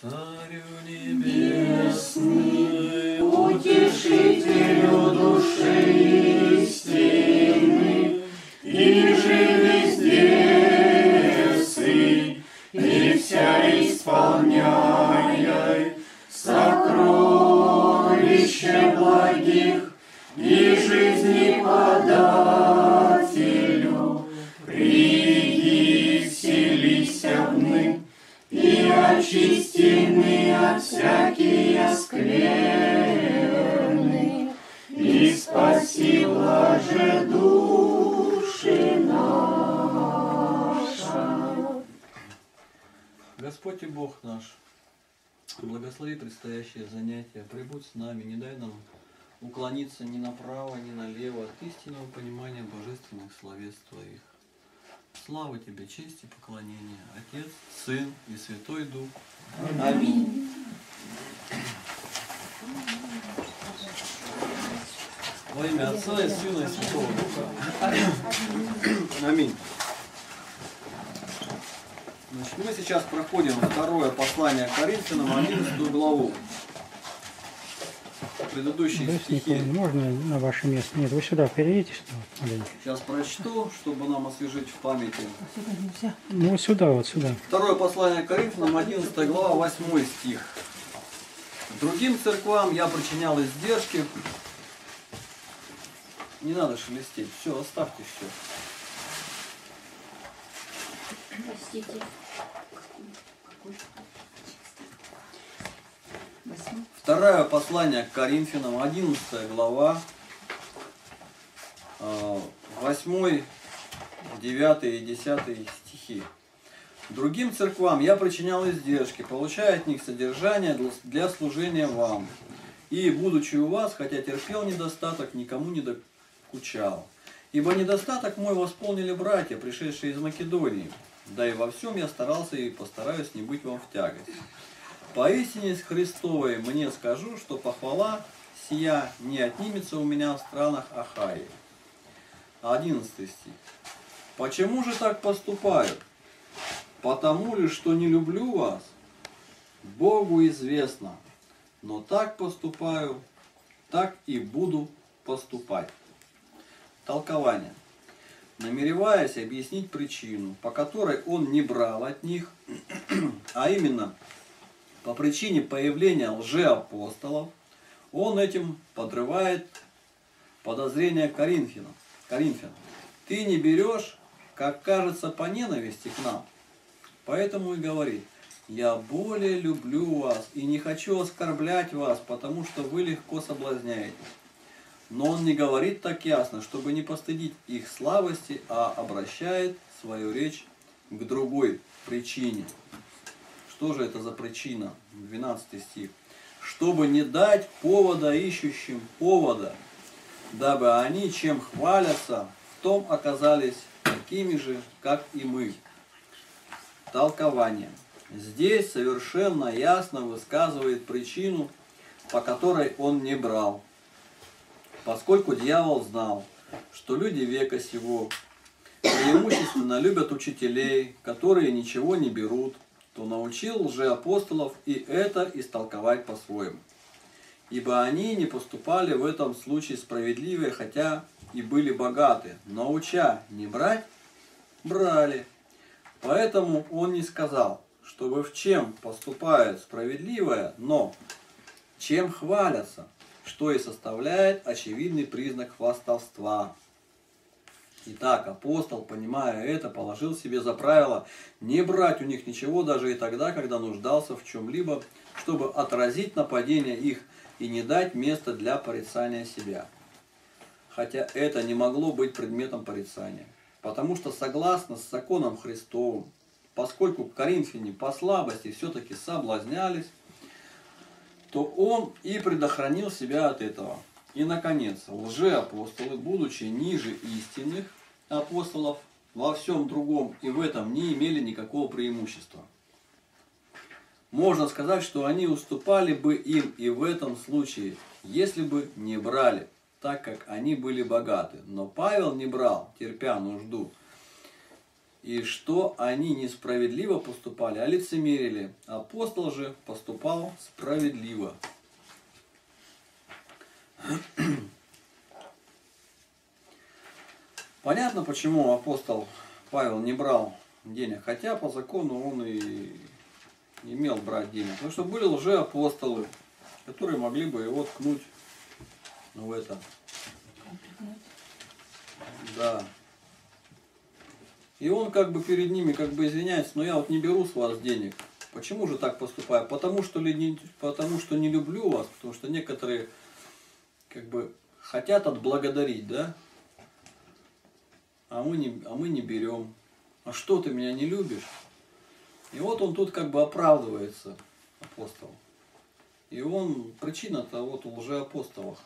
Царю небесный, утешителю души истины, и же Господь и Бог наш, благослови предстоящее занятие, прибудь с нами, не дай нам уклониться ни направо, ни налево от истинного понимания божественных словес Твоих. Слава Тебе, честь и поклонение, Отец, Сын и Святой Дух. Аминь. Во имя Отца и Сына и Святого Духа. Аминь. Значит, мы сейчас проходим второе послание Коринфянам, 11 главу. Предыдущие Борис стихи Николаевич, можно на ваше место? Нет, вы сюда перейдите вот, маленько. сейчас прочту, чтобы нам освежить в памяти. Ну вот сюда, вот сюда. Второе послание Коринфянам, 11 глава, 8 стих. Другим церквам я причинял издержки. Не надо шелестеть, все, оставьте все. Простите. Второе послание к Коринфянам, 11 глава, 8, 9 и 10 стихи. Другим церквам я причинял издержки, получая от них содержание для служения вам. И, будучи у вас, хотя терпел недостаток, никому не докучал. Ибо недостаток мой восполнили братья, пришедшие из Македонии. Да и во всем я старался и постараюсь не быть вам в тягость. Поистине с Христовой мне скажу, что похвала сия не отнимется у меня в странах Ахаи. 11 стих. Почему же так поступаю? Потому ли, что не люблю вас? Богу известно. Но так поступаю, так и буду поступать. Толкование. Намереваясь объяснить причину, по которой он не брал от них, а именно по причине появления лжеапостолов, он этим подрывает подозрения Коринфянам. Коринфян, ты не берешь, как кажется, по ненависти к нам. Поэтому и говорит, я более люблю вас и не хочу оскорблять вас, потому что вы легко соблазняетесь. Но он не говорит так ясно, чтобы не постыдить их слабости, а обращает свою речь к другой причине. Что же это за причина? 12 стих. Чтобы не дать повода ищущим повода, дабы они, чем хвалятся, в том оказались такими же, как и мы. Толкование. Здесь совершенно ясно высказывает причину, по которой он не брал. Поскольку дьявол знал, что люди века сего преимущественно любят учителей, которые ничего не берут, то научил лжеапостолов и это истолковать по-своему. Ибо они не поступали в этом случае справедливо, хотя и были богаты, но уча не брать, брали. Поэтому он не сказал, чтобы в чем поступает справедливое, но чем хвалятся, что и составляет очевидный признак хвастовства. Итак, апостол, понимая это, положил себе за правило не брать у них ничего даже и тогда, когда нуждался в чем-либо, чтобы отразить нападение их и не дать места для порицания себя. Хотя это не могло быть предметом порицания. Потому что согласно с законом Христовым, поскольку коринфяне по слабости все-таки соблазнялись, то он и предохранил себя от этого. И, наконец, лжеапостолы, будучи ниже истинных апостолов во всем другом и в этом не имели никакого преимущества. Можно сказать, что они уступали бы им и в этом случае, если бы не брали, так как они были богаты. Но Павел не брал, терпя нужду. и что они несправедливо поступали, а лицемерили. Апостол же поступал справедливо. Понятно, почему апостол Павел не брал денег, хотя по закону он и имел брать денег. Потому что были лжеапостолы, которые могли бы его ткнуть в это. Да. И он как бы перед ними как бы извиняется, но я вот не беру с вас денег. Почему же так поступаю? Потому что, ли не, потому что не люблю вас, потому что некоторые как бы хотят отблагодарить, да? А мы не, а мы не берем. А что ты меня не любишь? И вот он тут как бы оправдывается, апостол. И он, причина-то вот у лжеапостолах.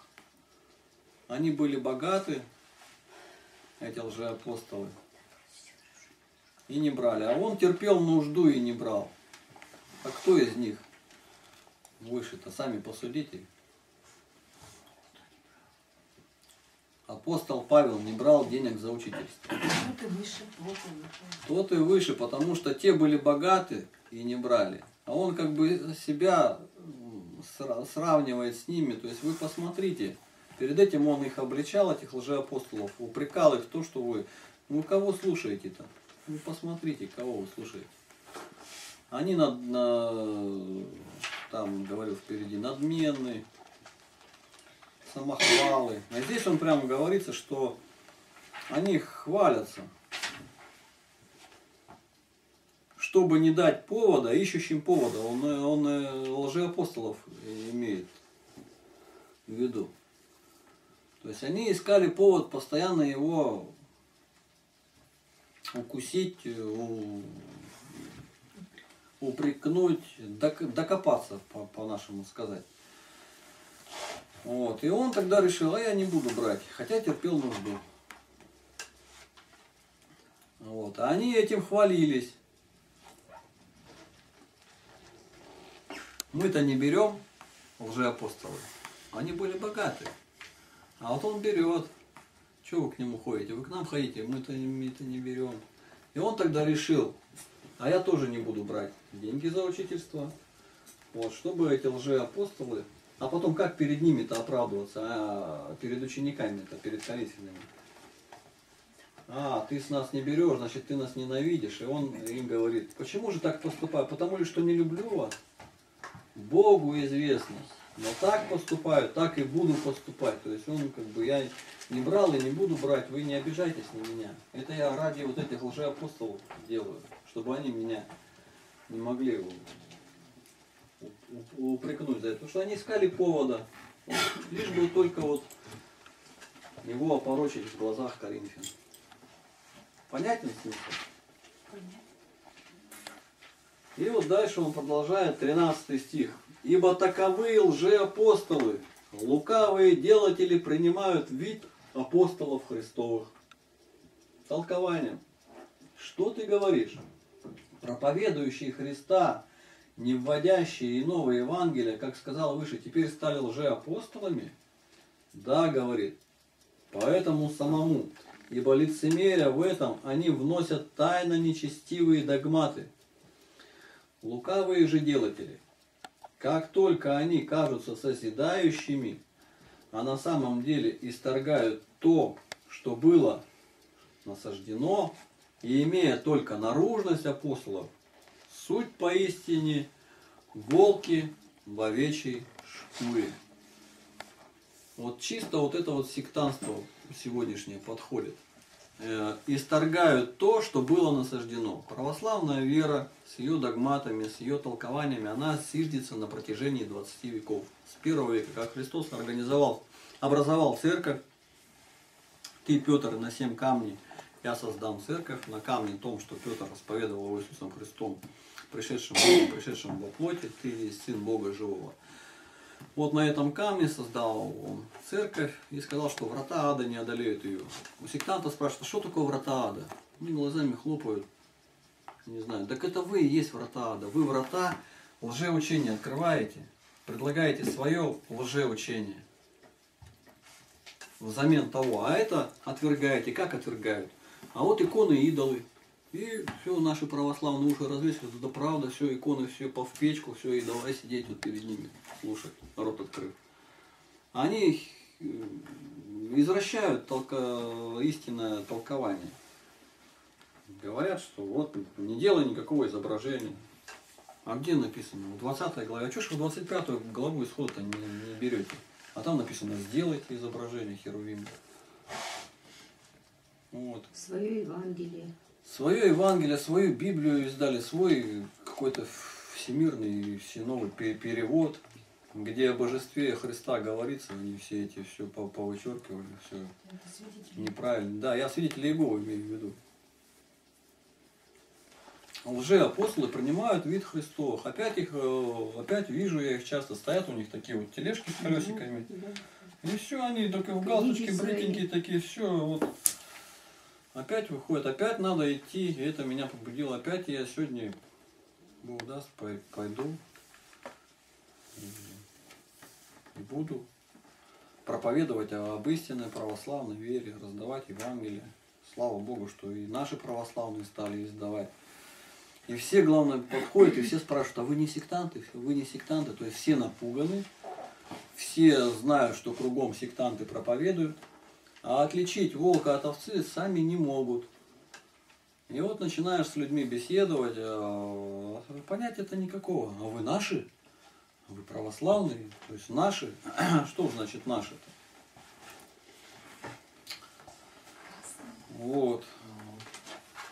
Они были богаты, эти лжеапостолы, и не брали. А он терпел нужду и не брал. А кто из них выше-то? Сами посудите. Апостол Павел не брал денег за учительство. Вот и выше, вот и выше. Тот и выше, потому что те были богаты и не брали. А он как бы себя сравнивает с ними. То есть вы посмотрите, перед этим он их обличал, этих лжеапостолов, упрекал их в то, что вы... Ну кого слушаете-то? Ну посмотрите, кого вы слушаете. Они над, на, там, говорил впереди, надменны, самохвалы. А здесь он прямо говорится, что они хвалятся, чтобы не дать повода, ищущим повода. Он, он э, лжеапостолов имеет в виду. То есть они искали повод постоянно его укусить, э, упрекнуть, док- докопаться, по- по-нашему сказать. Вот. И он тогда решил, а я не буду брать, хотя терпел нужду. Вот. А они этим хвалились. Мы-то не берем лжеапостолы. Они были богаты. А вот он берет. Чего вы к нему ходите? Вы к нам ходите, мы-то мы-то не берем. И он тогда решил, а я тоже не буду брать деньги за учительство. Вот, чтобы эти лжеапостолы, а потом как перед ними-то оправдываться, а перед учениками-то, перед колесными. А, ты с нас не берешь, значит ты нас ненавидишь. И он им говорит, почему же так поступаю? Потому ли, что не люблю вас? Богу известно. Но так поступаю, так и буду поступать. То есть он как бы я не брал и не буду брать, вы не обижайтесь на меня. Это я ради вот этих лжеапостолов делаю, чтобы они меня не могли упрекнуть за это. Потому что они искали повода. Лишь бы только вот его опорочить в глазах Коринфян. Понятен смысл? И вот дальше он продолжает, 13 стих. «Ибо таковы лжеапостолы, лукавые делатели принимают вид апостолов Христовых». Толкование. Что ты говоришь? Проповедующие Христа, не вводящие иного Евангелия, как сказал выше, теперь стали лжеапостолами? Да, говорит, поэтому самому, ибо лицемеря в этом они вносят тайно нечестивые догматы. Лукавые же делатели, как только они кажутся созидающими, а на самом деле исторгают то, что было насаждено, и имея только наружность апостолов, суть поистине волки в овечьей шкуре. Вот чисто вот это вот сектанство сегодняшнее подходит. Э, Исторгают то, что было насаждено. Православная вера с ее догматами, с ее толкованиями, она сиждется на протяжении 20 веков. С первого века, как Христос организовал, образовал церковь, ты, Петр, на семь камней я создам церковь, на камне том, что Петр исповедовал Иисусом Христом, пришедшим пришедшим во плоти, ты есть Сын Бога Живого. Вот на этом камне создал он церковь и сказал, что врата ада не одолеют ее. У сектанта спрашивают, «А что такое врата ада? Они глазами хлопают, не знаю. Так это вы и есть врата ада. Вы врата лжеучения открываете, предлагаете свое лжеучение взамен того. А это отвергаете. Как отвергают? А вот иконы идолы. И все, наши православные уши развесили, это правда, все, иконы, все по в печку, все, и давай сидеть вот перед ними, слушать, рот открыв. Они э, извращают толка... истинное толкование. Говорят, что вот не делай никакого изображения. А где написано? В 20 главе. А что ж вы 25 главу исхода не, не берете? А там написано, сделайте изображение херувима. Вот. Свое Евангелие. Свое Евангелие, свою Библию издали, свой какой-то всемирный все новый пе- перевод, где о божестве Христа говорится, они все эти все по- повычеркивали, все неправильно. Да, я свидетель Иеговы имею в виду. Лжеапостолы принимают вид Христов. Опять их, э, опять вижу я их часто, стоят у них такие вот тележки с колесиками. И все, они только в галстучке бритенькие такие, все, вот. Опять выходит, опять надо идти, и это меня побудило. Опять я сегодня, Бог даст, пой- пойду и буду проповедовать об истинной православной вере, раздавать Евангелие. Слава Богу, что и наши православные стали издавать. И все, главное, подходят и все спрашивают, а вы не сектанты? Вы не сектанты? То есть все напуганы, все знают, что кругом сектанты проповедуют, а отличить волка от овцы сами не могут. И вот начинаешь с людьми беседовать, а понятия-то никакого. А вы наши? Вы православные? То есть наши? Что значит наши-то? Вот.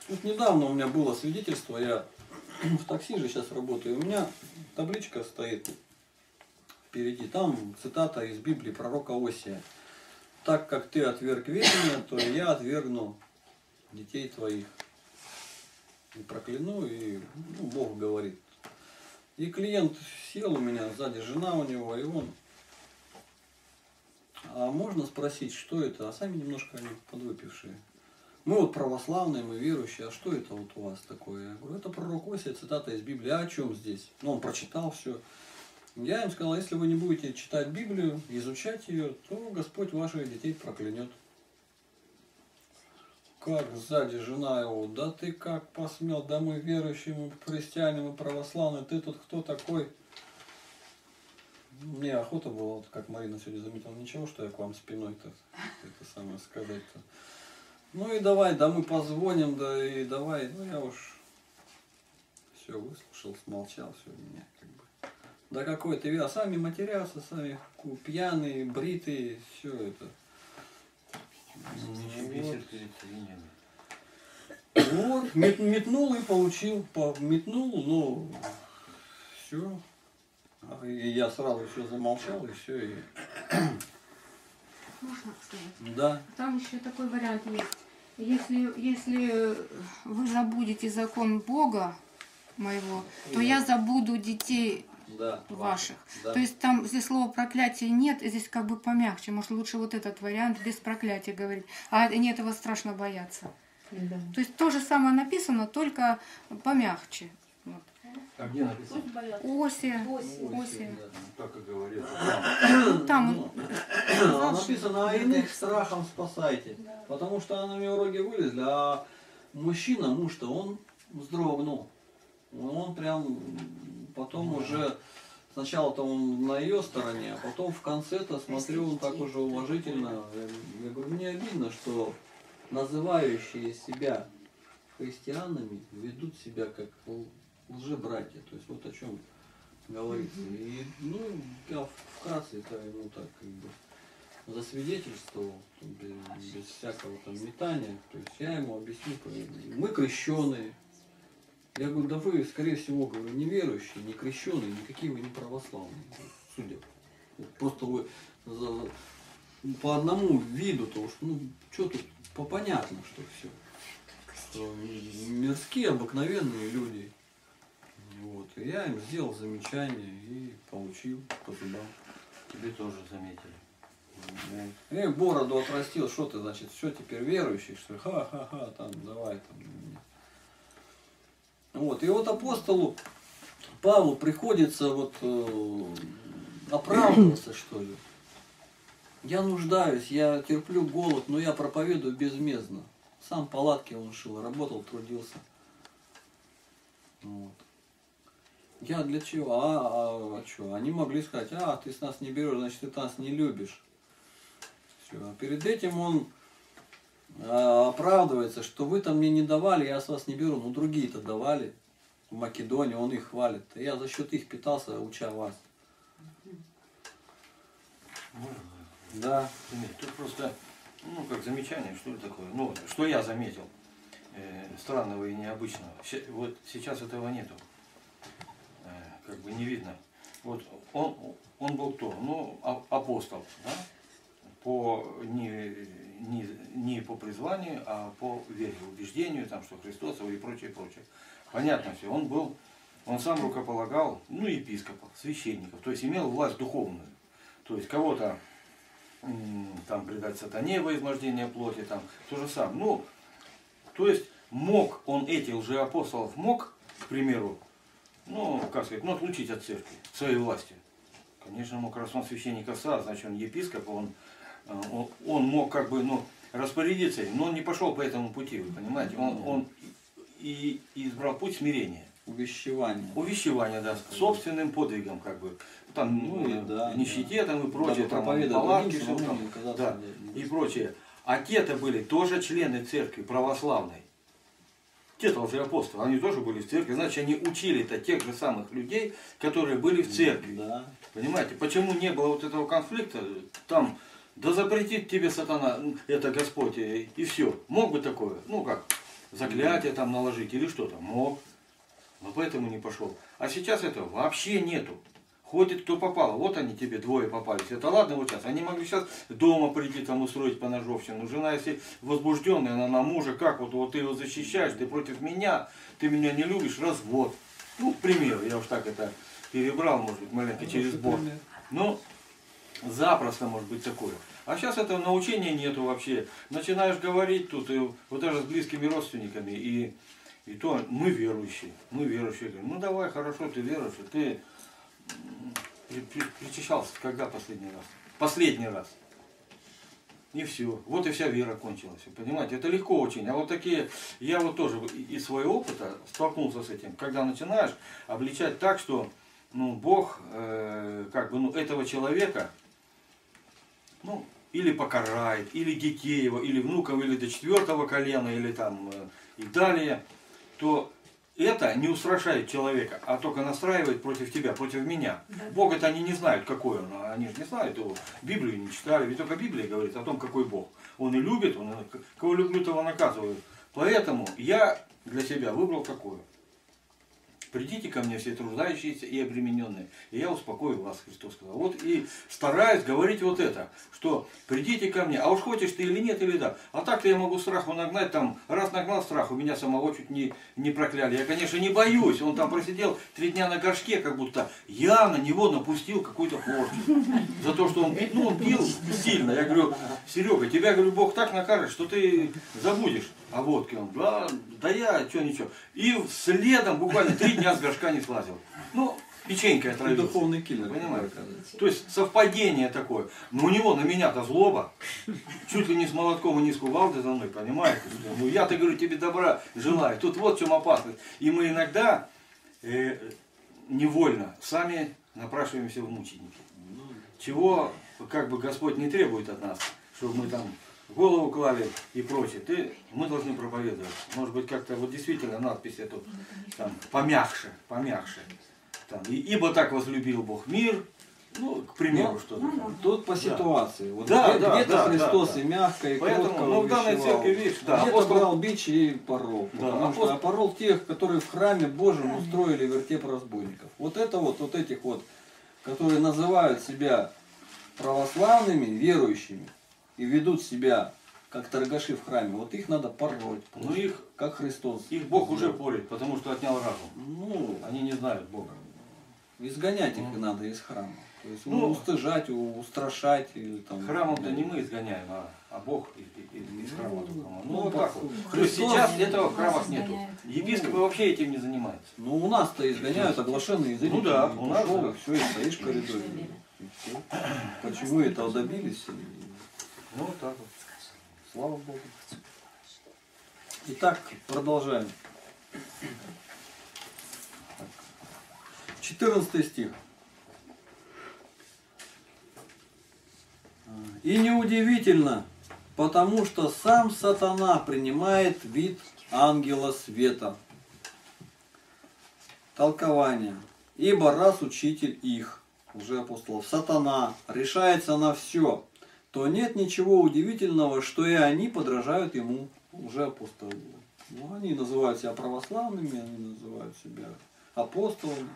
Тут недавно у меня было свидетельство, я в такси же сейчас работаю, у меня табличка стоит впереди, там цитата из Библии пророка Осия. Так как ты отверг ведение, то и я отвергну детей твоих. И прокляну, и ну, Бог говорит. И клиент сел у меня, сзади жена у него, и он а можно спросить, что это? А сами немножко они подвыпившие. Мы вот православные, мы верующие, а что это вот у вас такое? Я говорю, это пророк Осия, цитата из Библии. А о чем здесь? Ну, он прочитал все. Я им сказал, если вы не будете читать Библию, изучать ее, то Господь ваших детей проклянет. Как сзади жена его, да ты как посмел, да мы верующие, мы христиане, мы православные, ты тут кто такой? Мне охота была, вот как Марина сегодня заметила, ничего, что я к вам спиной-то, это самое сказать-то. Ну и давай, да мы позвоним, да и давай, ну я уж все выслушал, смолчал, все меня как бы. Да какой ты, а сами матерятся, сами пьяные, бритые, все это. Еще Вот. мет- метнул и получил, по- метнул, но все. И я сразу все замолчал, и все, и Можно сказать? да. Там еще такой вариант есть. Если, если вы забудете закон Бога моего, то я забуду детей Да. ваших. Да. То есть там здесь слова проклятия нет, здесь как бы помягче. Может лучше вот этот вариант без проклятия говорить. А они этого страшно боятся. Да. То есть то же самое написано, только помягче. Вот. А где написано? Оси, Ой, оси. да. Так и говорится. Ну, там Ну, а написано, а иных страхом спасайте. Потому что она мне уроки вылезли, а мужчина, муж-то, он вздрогнул. Он прям потом уже, сначала-то он на ее стороне, а потом в конце-то смотрю, он так уже уважительно. Я говорю, мне обидно, что называющие себя христианами ведут себя как лжебратья. То есть вот о чем говорится. И, ну, я вкратце это ему так как бы засвидетельствовал, без, без всякого там метания. То есть я ему объясню, мы крещеные. Я говорю, да вы, скорее всего, говорю, не верующие, не крещеные, никакие вы не православные, судя. Вот Просто вы за- по одному виду того, что ну что тут по понятно, что все. Что мирские, обыкновенные люди. Вот. И я им сделал замечание и получил по зубам. Тебе тоже заметили. И бороду отрастил, что ты, значит, все теперь верующий, что ли? Ха-ха-ха, там, давай там. Вот. И вот апостолу Павлу приходится вот э, оправдываться, что ли. Я нуждаюсь, я терплю голод, но я проповедую безмездно. Сам палатки он шил, работал, трудился. Вот. Я для чего? А, а, что? Они могли сказать, а, ты с нас не берешь, значит, ты нас не любишь. Всё. А перед этим он а, оправдывается, что вы там мне не давали, я с вас не беру. Ну, другие-то давали. В Македонии он их хвалит. Я за счет их питался, уча вас. Можно? Да. Заметь, Тут просто, ну, как замечание, что ли такое. Ну, что я заметил, э, странного и необычного. Ща- вот сейчас этого нету. Э, как бы не видно. Вот он, он был кто? Ну, а- апостол, да? По, не, не, не по призванию, а по вере, убеждению, там, что Христос и прочее, прочее. Понятно все. Он был, он сам рукополагал, ну, епископов, священников, то есть имел власть духовную. То есть кого-то там предать сатане во измождение плоти, там то же самое. Ну, то есть мог он этих лжеапостолов мог, к примеру, ну, как сказать, ну, отлучить от церкви, своей власти. Конечно, мог, раз он священник Оса, значит, он епископ, он, он, он мог как бы, ну, распорядиться, но он не пошел по этому пути, вы понимаете. Он, он и, избрал путь смирения. Увещевание. Увещевание, да, с собственным подвигом, как бы. Там, Ну э, да, нищете там и прочее, Дабы там, палатки, самому там, да, и прочее. А те-то были тоже члены церкви православной. Те-то уже апостолы, они тоже были в церкви, значит, они учили-то тех же самых людей, которые были в церкви. Да. Понимаете, почему не было вот этого конфликта? Там, да запретит тебе сатана, это Господь, и, все. Мог бы такое? Ну как, заклятие там наложить или что-то? Мог. Но поэтому не пошел. А сейчас этого вообще нету. Ходит кто попало. Вот они тебе двое попались. Это ладно вот сейчас. Они могли сейчас дома прийти там устроить поножовщину. Жена, если возбужденная, она на мужа, как вот, вот ты его защищаешь, ты против меня, ты меня не любишь, развод. Ну, к примеру, я уж так это перебрал, может быть, маленько через борт. Ну, запросто может быть такое. А сейчас этого научения нету вообще. Начинаешь говорить тут, и вот даже с близкими родственниками, и, и то мы верующие, мы верующие. Говорим, ну давай, хорошо, ты верующий, ты при- при- причащался когда последний раз? Последний раз. И все. Вот и вся вера кончилась. Понимаете, это легко очень. А вот такие, я вот тоже из своего опыта столкнулся с этим. Когда начинаешь обличать так, что ну, Бог э, как бы, ну, этого человека, ну, или покарает, или детей его, или внуков, или до четвертого колена, или там э, и далее, то это не устрашает человека, а только настраивает против тебя, против меня. Бог это они не знают, какой он, а они же не знают его. Библию не читали, ведь только Библия говорит о том, какой Бог. Он и любит, он и- кого люблю, того наказываю. Поэтому я для себя выбрал какое. Придите ко мне все труждающиеся и обремененные, и я успокою вас, Христос сказал. Вот и стараюсь говорить вот это, что придите ко мне, а уж хочешь ты или нет, или да. А так-то я могу страху нагнать, там, раз нагнал страху, меня самого чуть не, не прокляли. Я, конечно, не боюсь, он там просидел три дня на горшке, как будто я на него напустил какую-то порчу. За то, что он, ну, он пил сильно. Я говорю, Серега, тебя, говорю, Бог так накажет, что ты забудешь о водке. Он, да, да я, что, ничего. И следом буквально три дня с горшка не слазил. Ну, печенькой отравился. Духовный киллер. Оказывается. То есть совпадение такое. Но у него на меня-то злоба. Чуть ли не с молотком и не с кувалдой за мной, понимаете? Ну я-то говорю, тебе добра желаю. Тут вот в чем опасность. И мы иногда э, невольно сами напрашиваемся в мученики. Чего как бы Господь не требует от нас, чтобы мы там голову клали и прочее. Ты, мы должны проповедовать. Может быть, как-то вот действительно надпись эту там помягче, помягче. Там, и, ибо так возлюбил Бог мир, ну, к примеру, Ну, что-то там. Тут по ситуации. Вот Да, где, да, где-то да, Христос да, да. и мягко, и Поэтому, кротко ну, в данной церкви, видишь, да, где-то апостол- брал бич и порол. Да, потому апостол- что опорол тех, которые в храме Божьем устроили вертеп разбойников. Вот это вот, вот этих вот, которые называют себя православными, верующими, и ведут себя как торгаши в храме, вот их надо пороть. Ну, их, как Христос. их Бог уже сделал. порит, потому что отнял разум. Ну, Они не знают Бога. изгонять их Ну. надо из храма. То есть Ну. устыжать, устрашать или там. Храмом-то не мы изгоняем, а, а Бог из, из- из храма только. Ну, Ну, вот так вот. То есть Христос- сейчас этого в храмах Нас нету. Епископы вообще этим не занимаются. Ну у нас-то изгоняют оглашенные языки. Ну да, у нас, все, и стоишь в коридоре. Почему этого добились? Ну, вот так вот. Слава Богу. Итак, продолжаем. 14 стих. И неудивительно, потому что сам сатана принимает вид ангела света. Толкование. Ибо раз учитель их, уже апостолов, сатана, решается на все, то нет ничего удивительного, что и они подражают ему, уже апостолы. Ну, они называют себя православными, они называют себя апостолами.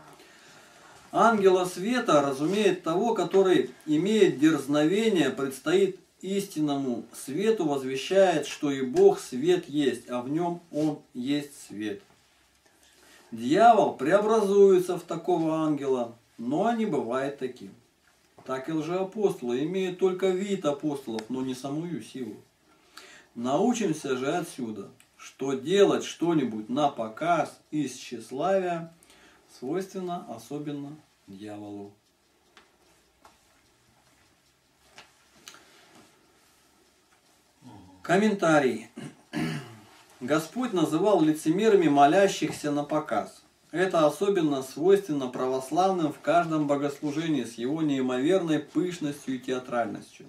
Ангела света разумеет того, который имеет дерзновение, предстоит истинному свету, возвещает, что и Бог свет есть, а в нем Он есть свет. Дьявол преобразуется в такого ангела, но не бывает таким. Так и лжеапостолы имеют только вид апостолов, но не самую силу. Научимся же отсюда, что делать что-нибудь на показ из тщеславия свойственно особенно дьяволу. Комментарий. Господь называл лицемерами молящихся на показ. Это особенно свойственно православным в каждом богослужении с его неимоверной пышностью и театральностью.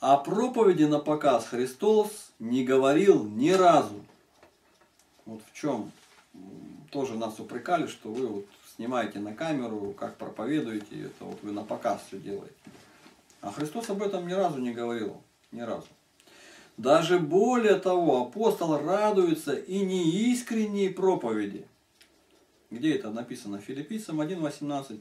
О проповеди на показ Христос не говорил ни разу. Вот в чем тоже нас упрекали, что вы вот снимаете на камеру, как проповедуете, это вот вы на показ все делаете. А Христос об этом ни разу не говорил, ни разу. Даже более того, апостол радуется и неискренней проповеди. Где это написано? Филиппийцам 1.18.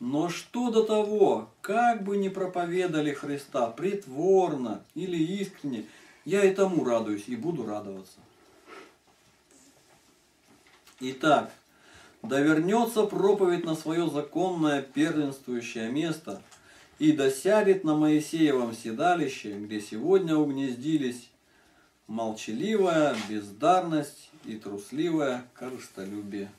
Но что до того, как бы ни проповедали Христа притворно или искренне, я и тому радуюсь и буду радоваться. Итак, да вернется проповедь на свое законное первенствующее место и досядет на Моисеевом седалище, где сегодня угнездились молчаливая бездарность и трусливое корыстолюбие.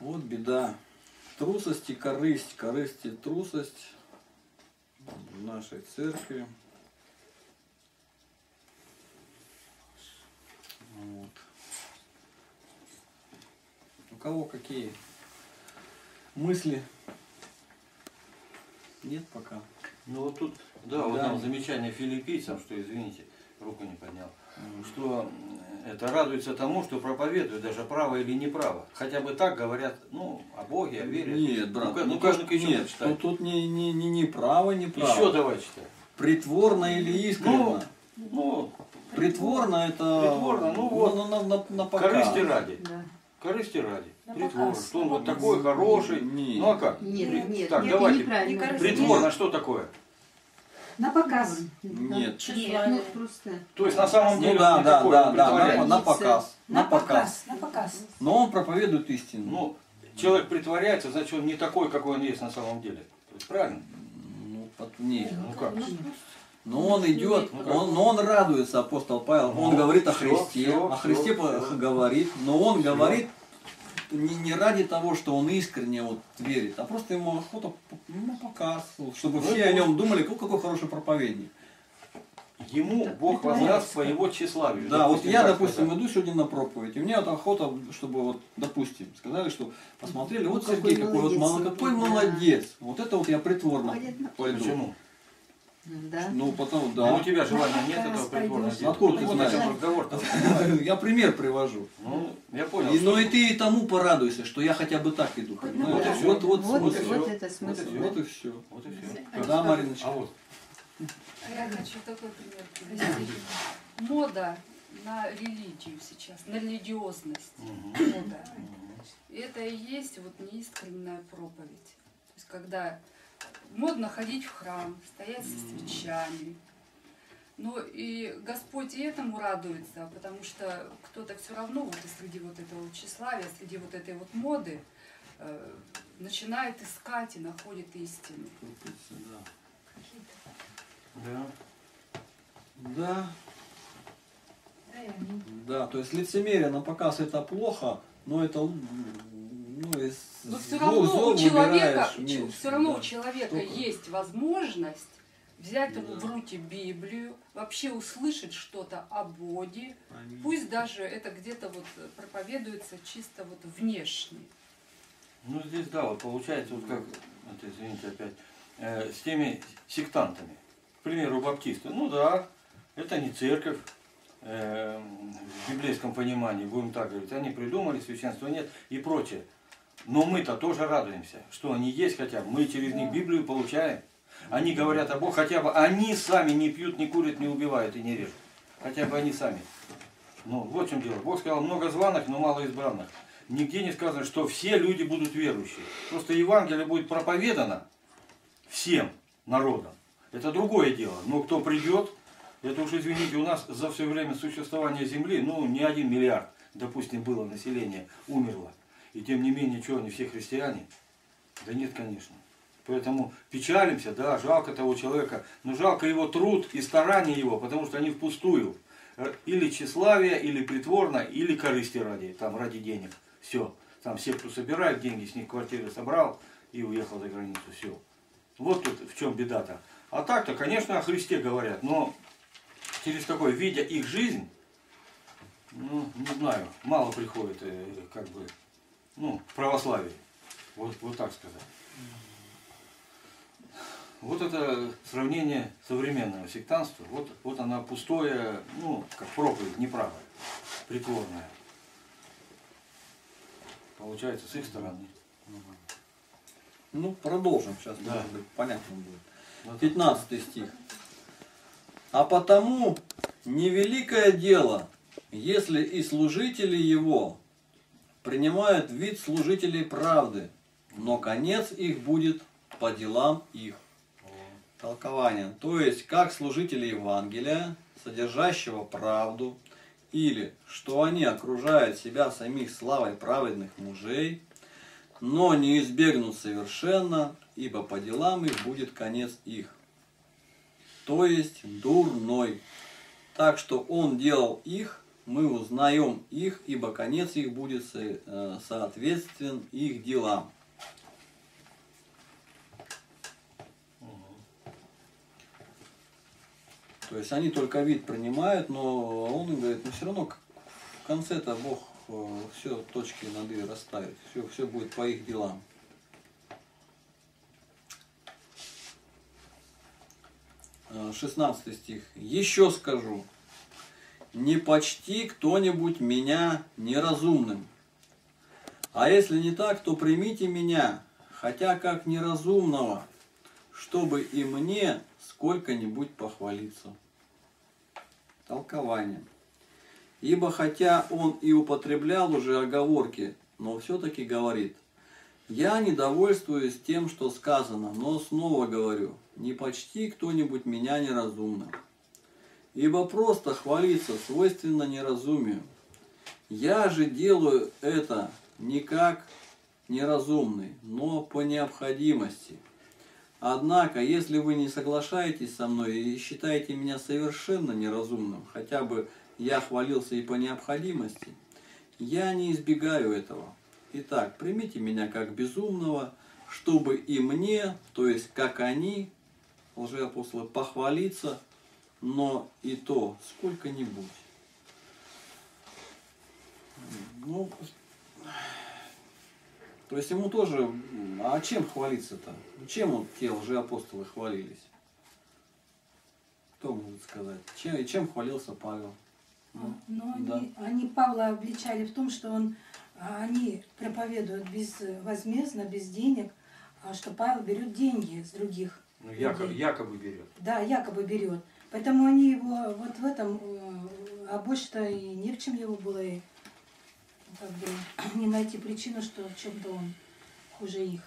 Вот беда. Трусость и корысть, корысть и трусость в нашей церкви. Вот. У кого какие мысли? Нет пока. Ну вот тут, да, вот Да. там замечание филиппийцам, что, извините, руку не поднял, что м, это радуется тому, что проповедует, даже право или неправо. Хотя бы так говорят, ну, о Боге, о вере. Нет, брат, Ну, ну, ну, как, каждый еще нет, читает. тут, тут не, не, не, не право, не право. Еще давай читай. Притворно или искренно? Ну, Притворно это Притворно, ну вот. на, на, на, на показ. корысти ради. Да. Корысти ради. На Притворно. показ. Что он вот такой хороший. Не. Ну а как? Нет, При- нет, так, нет, давайте. Не. Притворно что такое? На показ. Нет. Ну, просто. То есть на самом деле Ну да, да, да, да, на, на показ. На показ. На показ. Но он проповедует истину. Ну, человек притворяется, значит он не такой, какой он есть на самом деле. Правильно? Ну, нет. Ну как? Но он идет, Ну, он, но он радуется, апостол Павел. Он Ну, говорит о Христе, о Христе говорит, но он говорит не, не ради того, что он искренне вот верит, а просто ему охота ну, показ, вот, чтобы Ну, все это о нем думали, какой, какой хороший проповедник. Ему Бог воздаст по его тщеславию. Да, вот Допустим, я, так допустим, сказать. иду сегодня на проповедь, и мне вот охота, чтобы вот, допустим, сказали, что посмотрели, вот Ну, какой Сергей какой вот молодец, мало, какой да. молодец. Вот это вот я притворно Понятно. пойду. Почему? Да. Ну, потому, Ну, у да. тебя желания нет этого делать. Откуда Ну, ты знаешь? Я пример привожу. Ну, я понял. И, но и ты и тому порадуйся, что я хотя бы так иду. Понимаешь? Вот, вот, Вот, вот это смысл. Вот и все. Вот и все. Да, Мариночка. А вот. Я хочу такой пример привести. Мода на религию сейчас, на религиозность. Мода. И это и есть вот неискренняя проповедь. То есть когда модно ходить в храм, стоять со свечами. Но и Господь и этому радуется, потому что кто-то все равно вот и среди вот этого тщеславия, среди вот этой вот моды э, начинает искать и находит истину. Да. Да. Да, то есть лицемерие на показ это плохо, но это из Но все равно зло у человека, меньше, все равно да. у человека Только. есть возможность взять Да. в руки Библию, вообще услышать что-то о Боге, Аминь. пусть даже это где-то вот проповедуется чисто вот внешне. Ну здесь да, вот получается вот как, это, извините опять, э, с теми сектантами. К примеру, баптисты. Ну да, это не церковь э, в библейском понимании, будем так говорить. Они придумали, священства нет и прочее. Но мы-то тоже радуемся, что они есть хотя бы. Мы через них Библию получаем. Они говорят о Боге, хотя бы они сами не пьют, не курят, не убивают и не режут. Хотя бы они сами. Ну, вот в чем дело. Бог сказал, много званых, но мало избранных. Нигде не сказано, что все люди будут верующие. Просто Евангелие будет проповедано всем народам. Это другое дело. Но кто придет, это уж, извините, у нас за все время существования Земли, ну, не один миллиард, допустим, было население, умерло. И тем не менее, что они все христиане? Да нет, конечно. Поэтому печалимся, да, жалко того человека, но жалко его труд и старания его, потому что они впустую. Э, Или тщеславие, или притворно, или корысти ради, там, ради денег. Все. Там все, кто собирает деньги, с них квартиры собрал и уехал за границу. Все. Вот тут в чем беда-то. А так-то, конечно, о Христе говорят, но через такое, видя их жизнь, ну, не знаю, мало приходит, э, как бы, ну, в православие. Вот, вот так сказать. Вот это сравнение современного сектанства, вот, вот она пустое, ну, как проповедь, неправая, притворная. Получается, с их стороны. Ну, продолжим сейчас, Да. может быть, понятно будет. Вот. 15 стих. А потому невеликое дело, если и служители его принимают вид служителей правды, но конец их будет по делам их. Толкование. То есть, как служители Евангелия, содержащего правду, или что они окружают себя самих славой праведных мужей, но не избегнут совершенно, ибо по делам их будет конец их. То есть дурной. Так что он делал их, мы узнаем их, ибо конец их будет э, соответствен их делам. То есть они только вид принимают, но он говорит, ну все равно в конце-то Бог все точки над «и» расставит. Все, все будет по их делам. Э, 16 стих. Еще скажу, не почти кто-нибудь меня неразумным. А если не так, то примите меня, хотя как неразумного, чтобы и мне сколько-нибудь похвалиться. Толкование. Ибо хотя он и употреблял уже оговорки, но все-таки говорит, я недовольствуюсь тем, что сказано, но снова говорю, не почти кто-нибудь меня неразумным. Ибо просто хвалиться свойственно неразумию. Я же делаю это не как неразумный, но по необходимости. Однако, если вы не соглашаетесь со мной и считаете меня совершенно неразумным, хотя бы я хвалился и по необходимости, я не избегаю этого. Итак, примите меня как безумного, чтобы и мне, то есть как они, лжеапостолы, похвалиться, но и то сколько-нибудь. Ну, то есть ему тоже, а чем хвалиться-то? Чем вот те лжеапостолы хвалились? Кто может сказать? Чем, и чем хвалился Павел? Ну, Но да. они, они Павла обличали в том, что он, а, они проповедуют безвозмездно, без денег, а что Павел берет деньги с других. Ну, якобы, людей. якобы берет. Да, якобы берет. Поэтому они его вот в этом, э, а больше-то и не в чем его было и как бы не найти причину, что в чем-то он хуже их.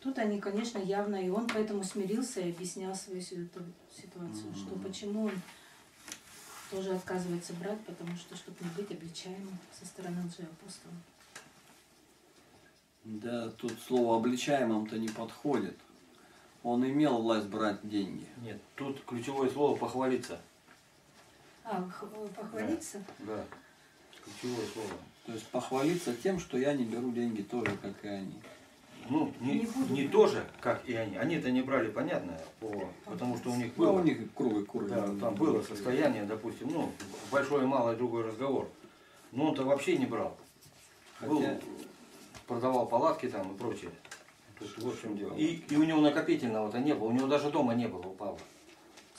Тут они, конечно, явно, и он поэтому смирился и объяснял свою ситу- ситуацию, что почему он тоже отказывается брать, потому что, чтобы не быть обличаемым со стороны лжеапостола. Да, тут слово обличаемым-то не подходит. Он имел власть брать деньги. Нет, тут ключевое слово похвалиться. А, похвалиться? Да. Ключевое слово. То есть похвалиться тем, что я не беру деньги тоже, как и они. ну, не, Не буду не тоже, как и они. Они-то не брали, понятно, по- потому что у них Ну, было. у них круглый круг. Да, там было состояние, допустим, ну, большое и малое другой разговор. Но он-то вообще не брал. Был, Хотя- продавал палатки там и прочее. То есть вот в чем дело. И, и у него накопительного-то не было, у него даже дома не было у Павла.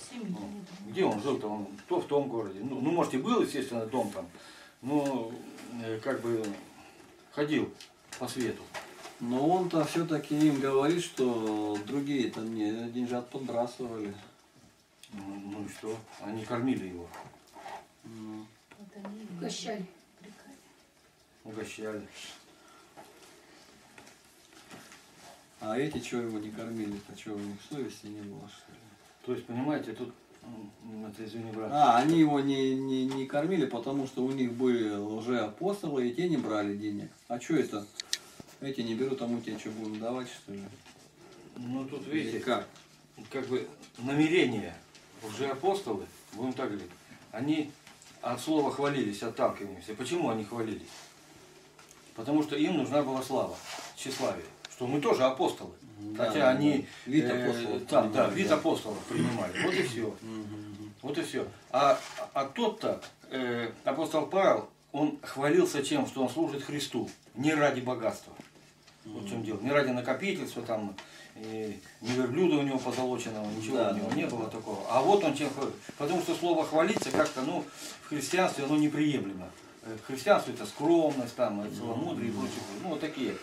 Семьи Ну. Где он жил-то? Он то в том городе. Ну, ну, может, и был, естественно, дом там. Но э, как бы ходил по свету. Но он-то все-таки им говорит, что другие там мне деньжат подбрасывали. Ну, ну и что? Они кормили его, Ну, Угощали. угощали. А эти что его не кормили-то? Что у них совести не было, что ли? То есть, понимаете, тут, это извини, брат, А, они его не, не, не кормили, потому что у них были лжеапостолы, и те не брали денег. А что это? Эти не берут, а мы тебе что будем давать, что ли? ну тут Или видите, как? как бы намерения уже апостолы, будем так говорить, они от слова хвалились, отталкиваемся. Почему они хвалились? Потому что им нужна была слава, тщеславие. Что мы тоже апостолы. Да, Хотя да, они. Вид э, апостолов там, да, принимали, вид да. апостолов принимали. Вот и все. Вот и все. А, а тот-то, э, апостол Павел, он хвалился чем? Что он служит Христу. Не ради богатства. Вот в чем дело. Не ради накопительства, там, и не верблюда у него позолоченного, ничего Да, у него да, не да. было такого. А вот он чем хвалится. Потому что слово хвалиться как-то, ну, в христианстве оно неприемлемо. Э, В христианстве это скромность, там, э, целомудрие и прочее. Ну, вот такие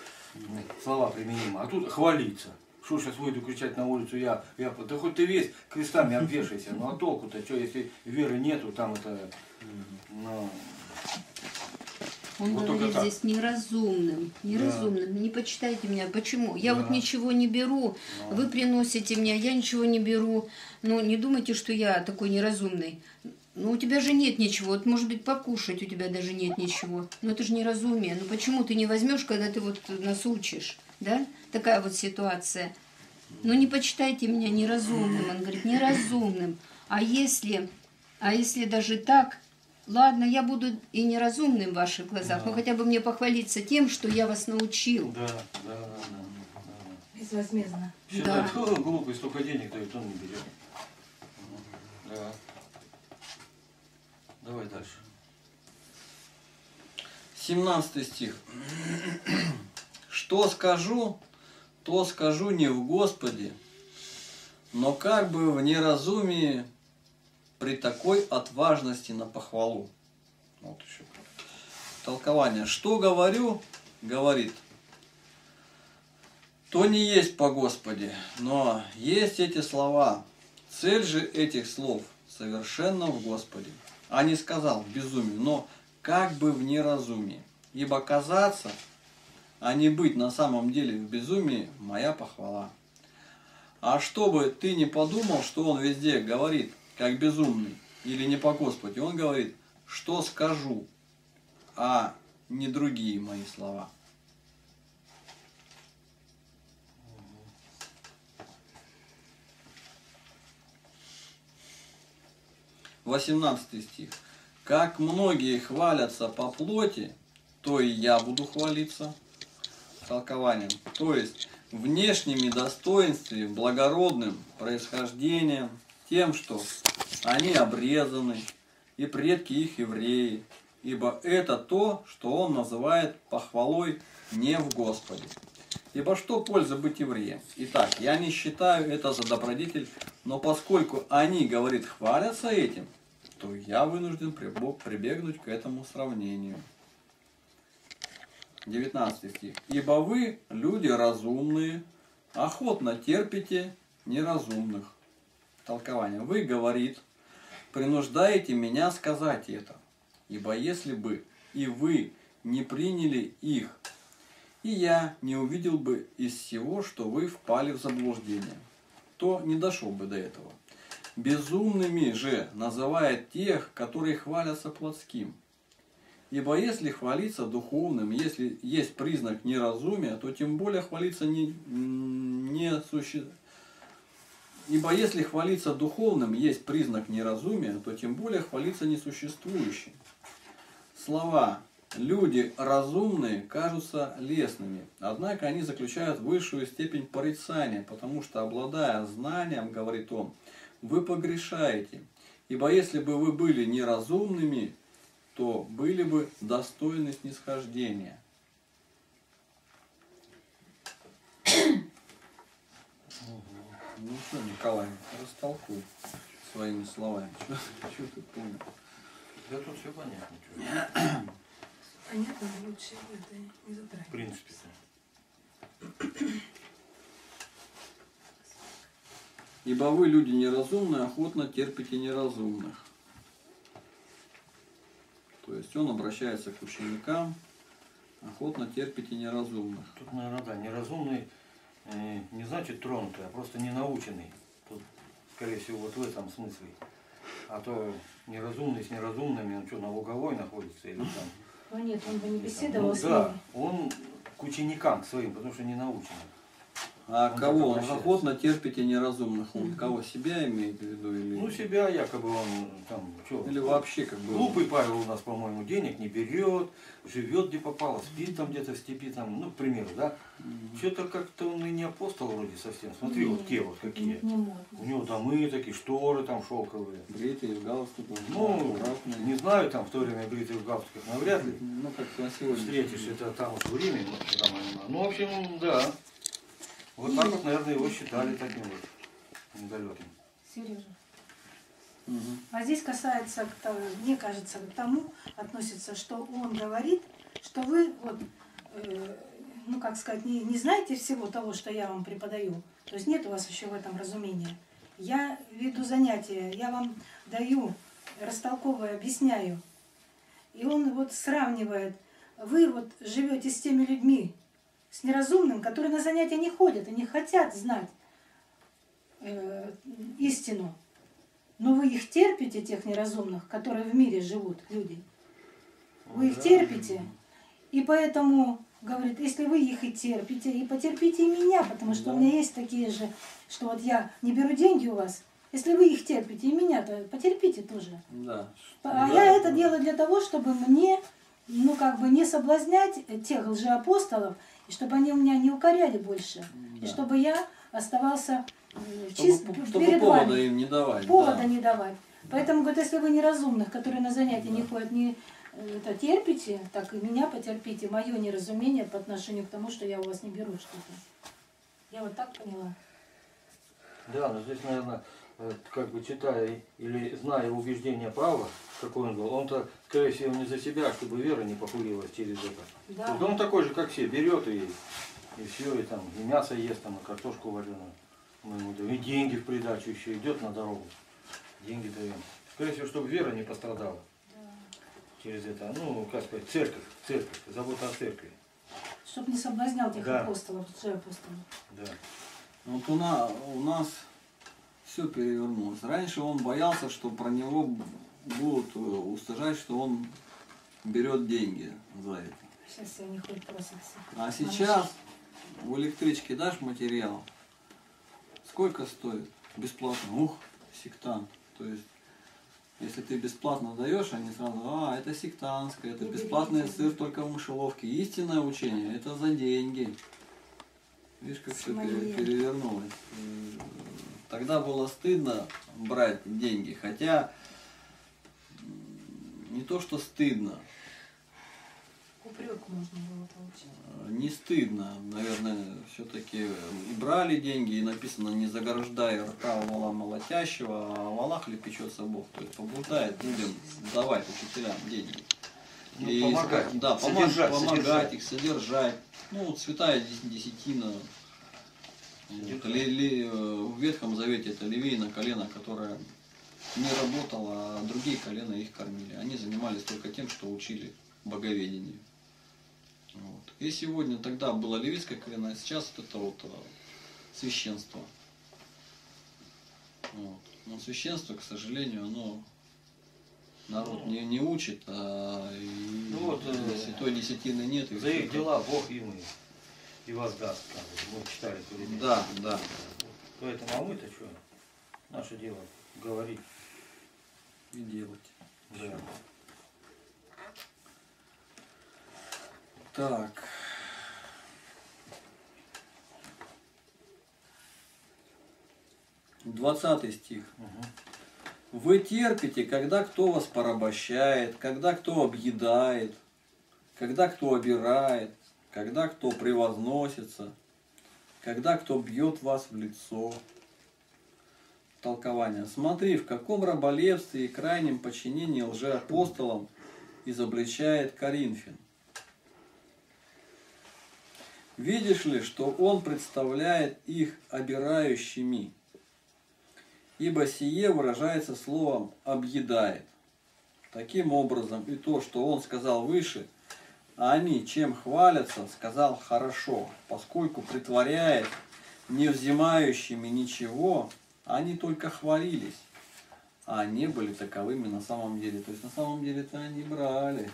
слова применимы. А тут хвалиться. Что сейчас выйду кричать на улицу, я, я, да хоть ты весь крестами обвешайся, ну а толку-то, что, если веры нету, там это, ну, Он Вот говорит так. здесь неразумным, неразумным. Не почитайте меня. Почему? Я вот Да. ничего не беру, вы приносите мне, я ничего не беру. Ну, не думайте, что я такой неразумный. Ну, у тебя же нет ничего. Вот, может быть, покушать у тебя даже нет ничего. Ну, это же неразумие. Ну, почему ты не возьмешь, когда ты вот нас учишь? Да? Такая вот ситуация. Ну, не почитайте меня неразумным. Он говорит, неразумным. А если, а если даже так, ладно, я буду и неразумным в ваших глазах, но хотя бы мне похвалиться тем, что я вас научил. да, да, да, да, да. Безвозмездно. Считает, Да. «О, глупый, столько денег дает, он не берет. Да. Давай дальше. 17 стих. Что скажу, то скажу не в Господе, но как бы в неразумии при такой отважности на похвалу. Вот еще толкование. Что говорю, говорит, то не есть по Господе, но есть эти слова. Цель же этих слов совершенно в Господе. А не сказал в безумии, но как бы в неразумии. Ибо казаться, а не быть на самом деле в безумии, моя похвала. А чтобы ты не подумал, что он везде говорит, как безумный, или не по Господи, он говорит, что скажу, а не другие мои слова. Восемнадцатый стих. Как многие хвалятся по плоти, то и я буду хвалиться толкованием. То есть внешними достоинствами, благородным происхождением, тем, что они обрезаны, и предки их евреи, ибо это то, что он называет похвалой не в Господе. Ибо что польза быть евреем? Итак, я не считаю это за добродетель, но поскольку они, говорит, хвалятся этим, то я вынужден прибегнуть к этому сравнению. 19 стих. Ибо вы, люди разумные, охотно терпите неразумных. Толкование. Вы, говорит, принуждаете меня сказать это. Ибо если бы и вы не приняли их, и я не увидел бы из всего, что вы впали в заблуждение, то не дошел бы до этого. Безумными же называет тех, которые хвалятся плотским. Ибо если хвалиться духовным, если есть признак неразумия, то тем более хвалиться не, не суще... Ибо если хвалиться духовным есть признак неразумия, то тем более хвалиться несуществующим. Слова Люди разумные кажутся лесными, однако они заключают высшую степень порицания, потому что, обладая знанием, говорит он, вы погрешаете. Ибо если бы вы были неразумными, то были бы достойны снисхождения. Ну что, Николай, растолкуй своими словами. Что ты понял? Да тут все понятно. Понятно, лучше это не В затрагивать. принципе. Ибо вы, люди неразумные, охотно терпите неразумных. То есть он обращается к ученикам, охотно терпите неразумных. Тут, наверное, да, неразумный э, не значит тронутый, а просто не наученный. Тут, скорее всего, вот в этом смысле. А то неразумный с неразумными, он что, на луговой находится или там? Ну нет, он бы не там? беседовал Ну с да, ними. он к ученикам к своим, потому что не наученный. А Он кого так он охотно терпите неразумных? Он кого себя имеет в виду или, Ну, себя якобы он там, что, или вообще как бы? Глупый Павел у нас, по-моему, денег не берет, живет где попало, спит там где-то в степи, там, ну, к примеру, да. Что-то как-то он и не апостол вроде совсем. Смотри, вот те вот какие. У него домы такие, шторы там шелковые. Бритый в галстуке. Ну, аккуратный. не знаю, там в то время бритые в галстуках навряд ли Ну, как на сегодня. встретишь, это там уж в Риме, ну, когда мы- ну, в общем, да. Вот так вот, наверное, его считали таким вот недалеким. Сережа. Мгм. А здесь касается, мне кажется, к тому относится, что он говорит, что вы вот, э, ну как сказать, не, не знаете всего того, что я вам преподаю. То есть нет у вас еще в этом разумения. Я веду занятия, я вам даю, растолковываю, объясняю. И он вот сравнивает, вы вот живете с теми людьми, с неразумным, которые на занятия не ходят и не хотят знать э, истину. Но вы их терпите, тех неразумных, которые в мире живут, люди. Вы их Да. терпите. И поэтому, говорит, если вы их и терпите, и потерпите и меня, потому что у меня есть такие же, что вот я не беру деньги у вас. Если вы их терпите, и меня, то потерпите тоже. Да. А Да, я это да. делаю для того, чтобы мне, ну как бы не соблазнять тех лжеапостолов, и чтобы они у меня не укоряли больше, и Да. чтобы я оставался Чтобы, чист чтобы перед повода вами им не давать. повода да. не давать. Поэтому, говорит, если вы неразумных, которые на занятия не ходят, не э, это, терпите, так и меня потерпите, мое неразумение по отношению к тому, что я у вас не беру что-то. Я вот так поняла. Да, но здесь, наверное, как бы читая или зная убеждения Павла, какой он был, он-то, скорее всего, не за себя, чтобы вера не похулилась через это. Да. Он такой же, как все, берет и, и все, и там, и мясо ест, там, и картошку вареную. Мы ему даем. И деньги в придачу еще идет на дорогу. Деньги даем. Скорее всего, чтобы вера не пострадала. Через это, ну, как сказать, церковь, церковь, забота о церкви. Чтоб не соблазнял тех Да. апостолов, лжеапостолов. Да. Вот у, на, у нас все перевернулось. Раньше он боялся, что про него будут э, устыжать, что он берет деньги за это. Сейчас я не ходит просится. А сейчас в электричке дашь материал, сколько стоит? Бесплатно. Ух, сектант. То есть, если ты бесплатно даешь, они сразу, а, это сектантское, это бесплатный сыр только в мышеловке. Истинное учение, это за деньги. Видишь, как все Смолье. перевернулось. Э, Тогда было стыдно брать деньги, хотя не то, что стыдно, Упрек можно было получить. не стыдно, наверное, все-таки и брали деньги, и написано не заграждая рта вала молотящего, а в валах ли печется Бог, то есть побуждает людям давать учителям деньги. Ну, и помогать, да, содержать, помогать содержать. их, содержать. Ну, вот святая дес- десятина. Вот, ли- ли- э, в Ветхом Завете это Левейна колено, которое не работало, а другие колена их кормили. Они занимались только тем, что учили боговедению. Вот. И сегодня тогда было левитское колено, а сейчас вот это вот э, священство. Вот. Но священство, к сожалению, оно народ не, не учит, а и Ну вот, э, святой десятины нет. и За их это- дела Бог им и, и воздаст. Мы читали перед. Да, да. Поэтому, а мы-то что? Наше дело говорить. И делать. Да. Так. Двадцатый стих. Вы терпите, когда кто вас порабощает, когда кто объедает, когда кто обирает, когда кто превозносится, когда кто бьет вас в лицо. Толкование. Смотри, в каком раболепстве и крайнем подчинении лжеапостолам изобличает Коринфян. Видишь ли, что он представляет их обирающими, ибо сие выражается словом «объедает». Таким образом, и то, что он сказал выше, а они чем хвалятся, сказал хорошо, поскольку притворяясь не взимающими ничего, они только хвалились, а не были таковыми на самом деле. То есть на самом деле-то они брали.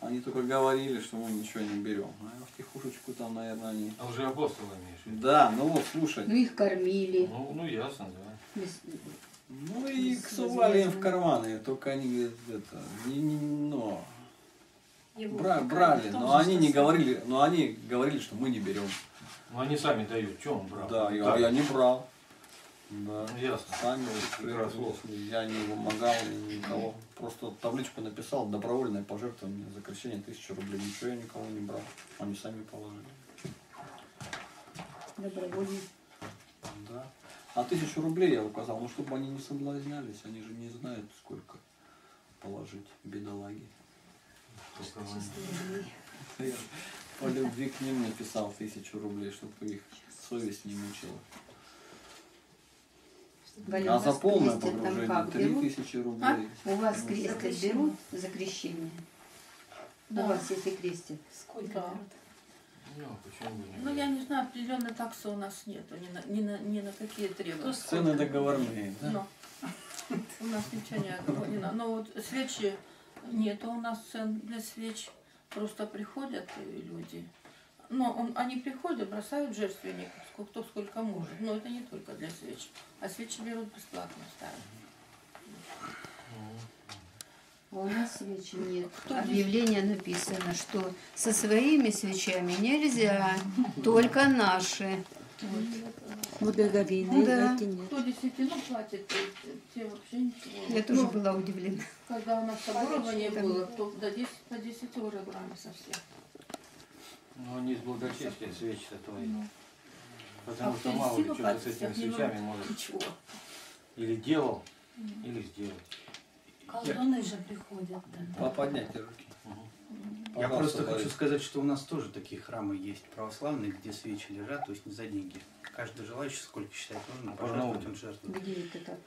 Они только говорили, что мы ничего не берем. А в тихушечку там, наверное, они... А уже апостол имеешь? Да, ну вот, слушай. Ну, их кормили. Ну, ну ясно, да. Без- Ну и сували им в карманы, только они говорят, это, не, не, но, Его бра- брали, но они не говорили, но они говорили, что мы не берем. Ну они сами дают, что он брал? Да, я, я не брал. Да. Ну, ясно. Сами Прекрасно. я не вымогал ни никого. Просто табличку написал, добровольное пожертвование за крещение тысячу рублей. Ничего я никого не брал. Они сами положили. Добровольно. Да. А тысячу рублей я указал, ну чтобы они не соблазнялись, они же не знают, сколько положить бедолаги. Я по любви к ним написал тысячу рублей, чтобы их совесть не мучила. А у за полное погружение как, три берут? тысячи рублей. У вас крестят крещение. берут за крещение? У Да. вас, если крестят. Сколько Да. берут? Ну, не Ну, я не знаю, определенной таксы у нас нету, ни на, ни на, ни на какие требования. Цены договорные, да? Но. У нас ничего не оговорено. Но вот свечи нету у нас цен для свеч. Просто приходят люди. Но он, они приходят, бросают жертвенник, сколько, кто сколько может. Но это не только для свеч. А свечи берут бесплатно ставят. А у нас свечи нет. Кто Объявление написано, что со своими свечами нельзя, только наши. Благоговейные Да. эти нет. Кто десятину платит, те, те вообще ничего. Я тоже Ну, была удивлена. Когда у нас соборование Там- было, то до 10, по 10 уже брали совсем. Ну, они из благочестия свечи-то твои. Ну. Потому А что мало ли что с этими свечами может Ничего. или делал, или сделал. Колдуны же приходят. да. По поднятие руки. Я просто хочу сказать, что у нас тоже такие храмы есть православные, где свечи лежат, то есть не за деньги. Каждый желающий, сколько считает нужно, пожертвовать, он жертвует. Где это так?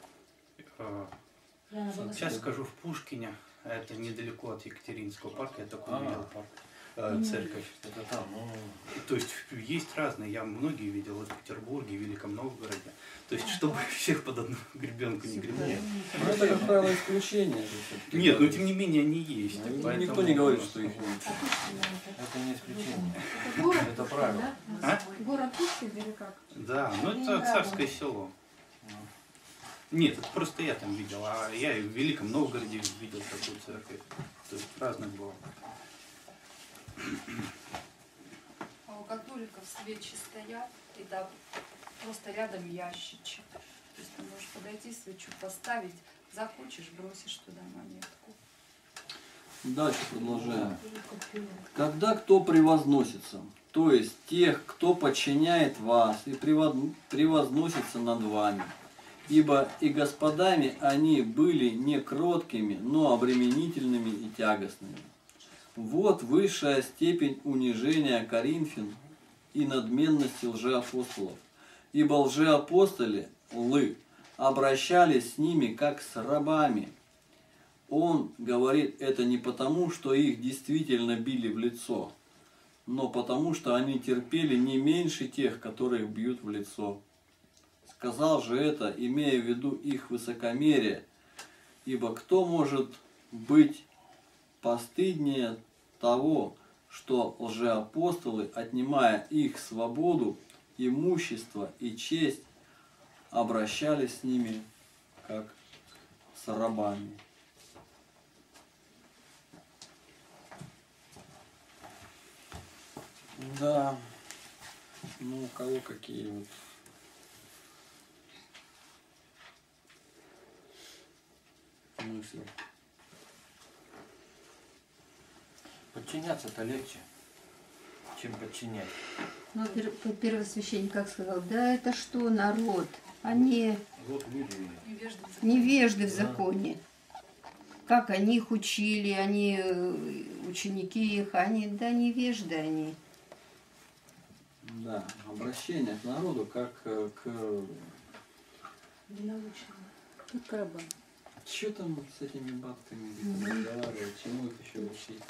На Сейчас скажу в Пушкине, это недалеко от Екатеринского парка, я такой А. парк, церковь. Это там, ну, И То есть есть разные, я многие видел и в Петербурге, в Великом Новгороде. То есть, чтобы всех под одну гребенку не гребли. Ну, это, как правило, исключение. же. Нет, но тем не менее они есть. Ну, поэтому- Никто не говорит, что их нет. это не исключение. Это город, Это правило. да? А? Город Пушкин или как? Да, ну это царское село. Нет, это просто я там видел, а я и в Великом Новгороде видел такую церковь. То есть разных было. А у католиков свечи стоят, и там просто рядом ящичек. То есть ты можешь подойти, свечу поставить, захочешь, бросишь туда монетку. Дальше продолжаем. Когда кто превозносится, то есть тех, кто подчиняет вас и превозносится над вами, ибо и господами они были не кроткими, но обременительными и тягостными. Вот высшая степень унижения Коринфян и надменности лжеапостолов. Ибо лжеапостоли, лы, обращались с ними как с рабами. Он говорит это не потому, что их действительно били в лицо, но потому, что они терпели не меньше тех, которых бьют в лицо. Сказал же это, имея в виду их высокомерие, ибо кто может быть постыднее того, что лжеапостолы, отнимая их свободу, имущество и честь, обращались с ними как с рабами. Да. Ну, у кого какие вот. мысли. Подчиняться-то легче, чем подчинять. Ну, пер- первосвященник как сказал, да это что, народ? Они Вот люди. Невежды. в законе. Как они их учили, они, э, ученики их, они, да невежды они. Да, обращение к народу как э, к... Тут карабан. Что там с этими бабками разговаривать, чему их еще учить?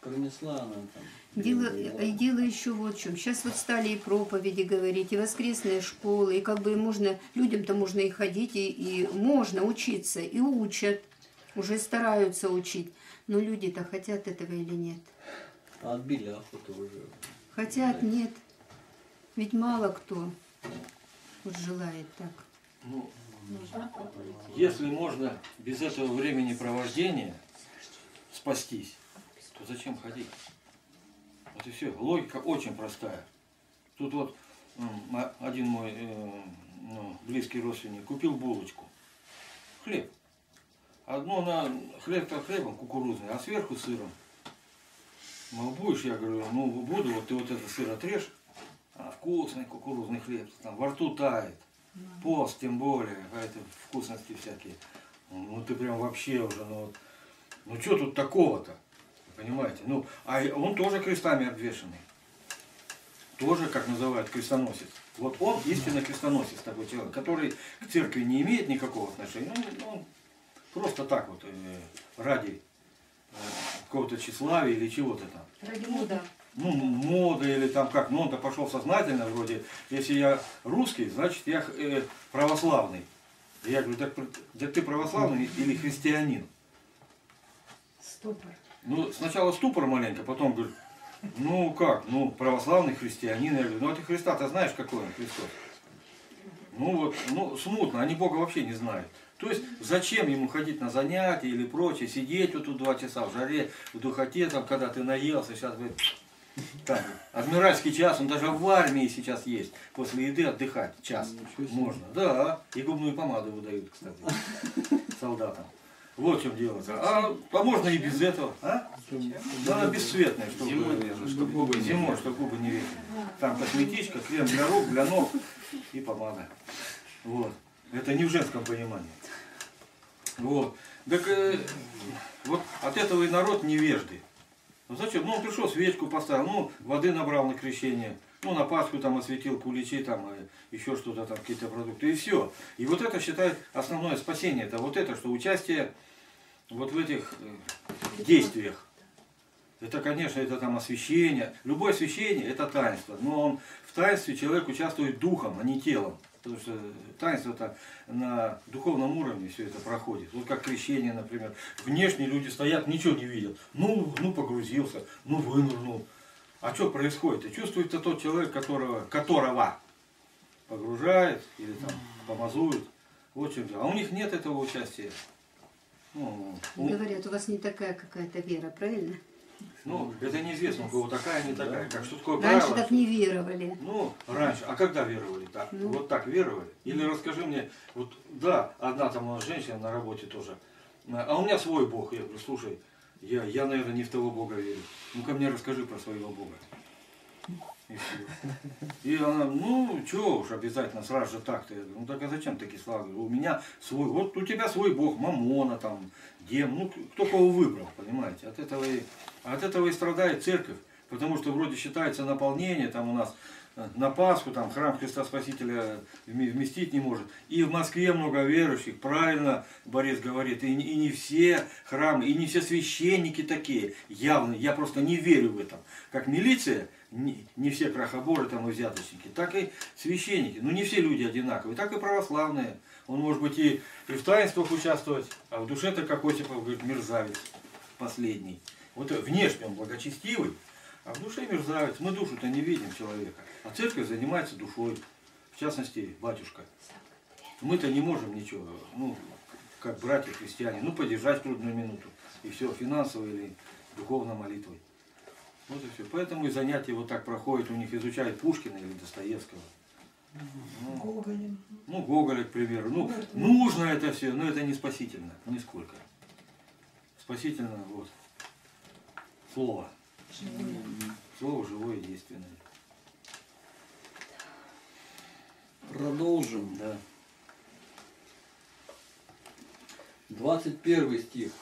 Пронесла она там. Дело, дело. э, дело еще вот в чем. Сейчас вот стали и проповеди говорить, и воскресные школы, и как бы можно, людям-то можно и ходить, и, и можно учиться, и учат, уже стараются учить. Но люди-то хотят этого или нет? Отбили охоту уже. Хотят, нет. Ведь мало кто вот желает так. Ну, если можно без этого времени провождения спастись, то зачем ходить? Вот и все. Логика очень простая. Тут вот один мой э, ну, близкий родственник купил булочку. Хлеб. Одну на хлеб-то хлебом кукурузный, а сверху сыром. Мол, будешь, я говорю, ну буду, вот ты вот этот сыр отрежь, а вкусный кукурузный хлеб, там во рту тает. Пост, тем более, а это вкусности всякие. Ну ты прям вообще уже, ну вот, ну что тут такого-то? Понимаете? Ну, а он тоже крестами обвешанный. Тоже, как называют, крестоносец. Вот он истинно крестоносец такой человек, который к церкви не имеет никакого отношения. Ну, он просто так вот, э, ради э, какого-то тщеславия или чего-то там Ради мода. Ну, мода или там как, ну он-то пошел сознательно вроде, если я русский, значит я э, православный. Я говорю, так, так ты православный или христианин? Стопор. Ну, сначала ступор маленько, потом говорю, ну как, ну православный христианин. Я говорю, ну а ты Христа-то знаешь, какой он Христос? Ну вот, ну смутно, они Бога вообще не знают. То есть зачем ему ходить на занятия или прочее, сидеть вот тут два часа в жаре, в духоте, там, когда ты наелся, сейчас вы так, адмиральский час, он даже в армии сейчас есть. После еды отдыхать час можно. Да, и губную помаду выдают, кстати, солдатам. Вот в чем дело. А, а можно и без этого, а? Да, она бесцветная, чтобы, Зимой нужно, чтобы губы не зимой, чтобы губы не ветрили. Там косметичка, крем для рук, для ног и помада. Вот. Это не в женском понимании. Вот. Так э, вот от этого и народ невежды. Ну зачем? Ну он пришел, свечку поставил, ну воды набрал на крещение, ну на Пасху там осветил куличи, там э, еще что-то там, какие-то продукты, и все. И вот это считает основное спасение, это вот это, что участие вот в этих э, действиях. Это, конечно, это там освящение. Любое освящение – это таинство. Но он, в таинстве человек участвует духом, а не телом. Потому что таинство это на духовном уровне все это проходит. Вот как крещение, например. Внешне люди стоят, ничего не видят. Ну, ну погрузился, ну вынырнул. А что происходит? Чувствует-то тот человек, которого, которого погружает или там помазует. Вот в чем дело. А у них нет этого участия. Ну, у- Говорят, у вас не такая какая-то вера, правильно? Ну, это неизвестно, у кого такая, не такая. Как что такое Раньше правило? так не веровали. Ну, раньше. А когда веровали так? Ну. Вот так веровали? Или расскажи мне, вот да, одна там у нас женщина на работе тоже. А у меня свой Бог. Я говорю, слушай, я, я, наверное, не в того Бога верю. Ну-ка мне расскажи про своего Бога. И. И она, ну, чё уж, обязательно сразу же так-то. Я говорю, ну так а зачем такие славы? У меня свой, вот у тебя свой Бог, Мамона там, Дем, ну кто кого выбрал, понимаете? От этого и, от этого и страдает церковь. Потому что вроде считается наполнение, там у нас э, на Пасху там храм Христа Спасителя вме- вместить не может. И в Москве много верующих, правильно Борис говорит, и, не- все храмы, и не все священники такие, явно, я просто не верю в этом. Как милиция, не, не все крахоборы там и взяточники, так и священники. Ну не все люди одинаковые, так и православные. Он может быть и, и в таинствах участвовать, а в душе-то, как Осипов говорит, мерзавец последний. Вот внешне он благочестивый, а в душе мерзавец. Мы душу-то не видим человека. А церковь занимается душой. В частности, батюшка. Мы-то не можем ничего, ну, как братья христиане, ну, поддержать трудную минуту. И все, финансово или духовно молитвой. Вот и все. Поэтому и занятия вот так проходят, у них изучают Пушкина или Достоевского. Ну, Гоголем. ну, Гоголя, к примеру. Ну, нужно это все, но это не спасительно, нисколько. Спасительно, вот, слово. Слово живое и действенное. Продолжим. Да. 21 стих.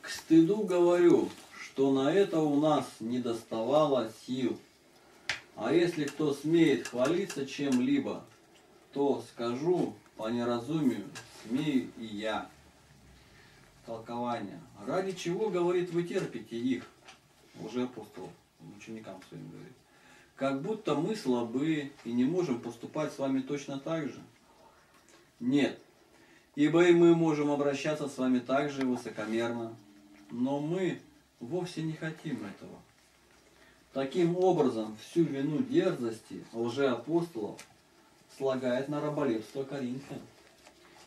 К стыду говорю, что на это у нас не доставало сил. А если кто смеет хвалиться чем-либо, то скажу по неразумию, смею и я. Толкование. Ради чего, говорит, вы терпите их? Уже апостол ученикам своим говорит. Как будто мы слабы и не можем поступать с вами точно так же. Нет, ибо и мы можем обращаться с вами так же высокомерно, но мы вовсе не хотим этого. Таким образом, всю вину дерзости лжеапостолов слагает на раболепство Коринфян.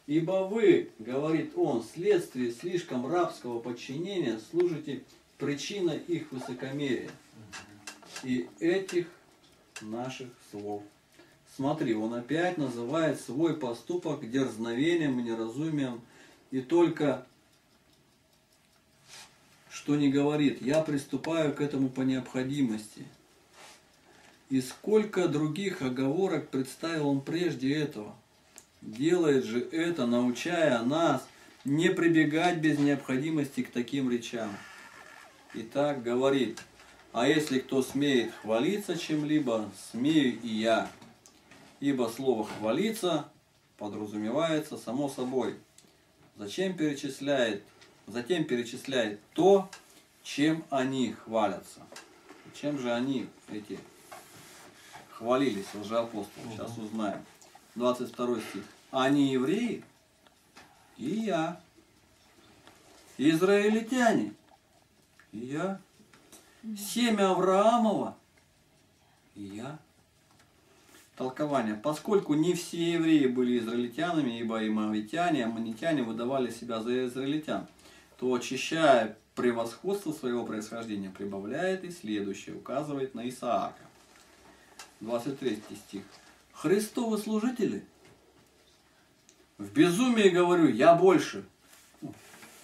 Ибо вы, говорит он, вследствие слишком рабского подчинения служите причиной их высокомерия и этих наших слов. Смотри, он опять называет свой поступок дерзновением и неразумием, и только что не говорит, я приступаю к этому по необходимости. И сколько других оговорок представил он прежде этого. Делает же это, научая нас не прибегать без необходимости к таким речам. Итак, говорит, а если кто смеет хвалиться чем-либо, смею и я. Ибо слово «хвалиться» подразумевается само собой. Зачем перечисляет, затем перечисляет то, чем они хвалятся. Чем же они, эти, хвалились, лжеапостолы? Сейчас узнаем. 22 стих. Они евреи, и я. Израильтяне, я. Семя Авраамова, я. Толкование. Поскольку не все евреи были израильтянами, ибо и моавитяне, и аммонитяне выдавали себя за израильтян, то очищая превосходство своего происхождения, прибавляет и следующее, указывает на Исаака. 23 стих. Христовы служители. В безумии говорю, я больше.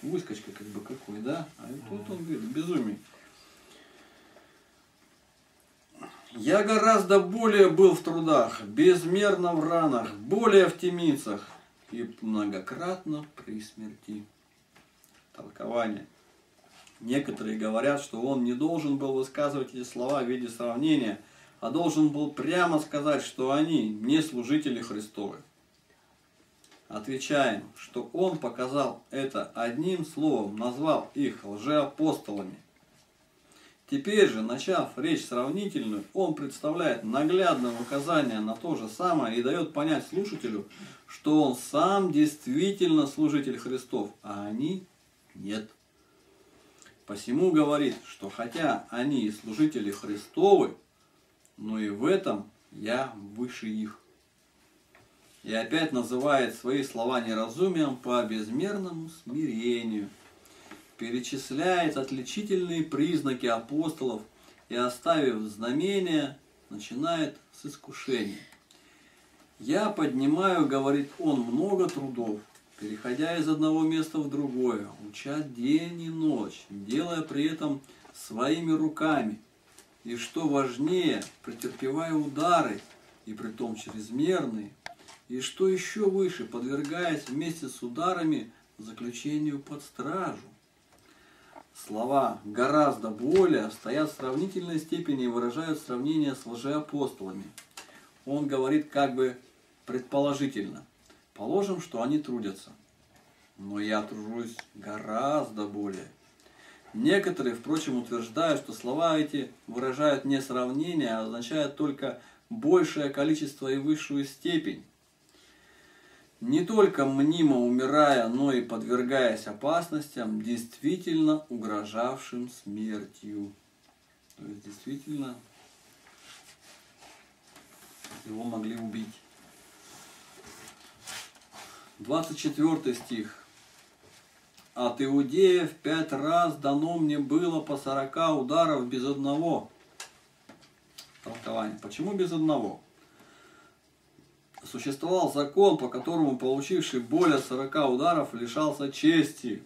Выскочка как бы какой, да? А тут он говорит, в безумии. Я гораздо более был в трудах, безмерно в ранах, более в темницах и многократно при смерти. Толкование. Некоторые говорят, что он не должен был высказывать эти слова в виде сравнения, а должен был прямо сказать, что они не служители Христовы. Отвечаем, что он показал это одним словом, назвал их лжеапостолами. Теперь же, начав речь сравнительную, он представляет наглядное указание на то же самое и дает понять слушателю, что он сам действительно служитель Христов, а они нет. Посему говорит, что хотя они и служители Христовы, но и в этом я выше их. И опять называет свои слова неразумием по безмерному смирению – перечисляет отличительные признаки апостолов и, оставив знамения, начинает с искушения. «Я поднимаю, — говорит он, — много трудов, переходя из одного места в другое, уча день и ночь, делая при этом своими руками, и что важнее, претерпевая удары, и при том чрезмерные, и что еще выше, подвергаясь вместе с ударами заключению под стражу слова гораздо более стоят в сравнительной степени и выражают сравнение с лжеапостолами. Он говорит как бы предположительно. Положим, что они трудятся. Но я тружусь гораздо более. Некоторые, впрочем, утверждают, что слова эти выражают не сравнение, а означают только большее количество и высшую степень не только мнимо умирая, но и подвергаясь опасностям, действительно угрожавшим смертью. То есть действительно его могли убить. 24 стих. От иудеев пять раз дано мне было по сорока ударов без одного толкование. Почему без одного? Существовал закон, по которому получивший более 40 ударов лишался чести.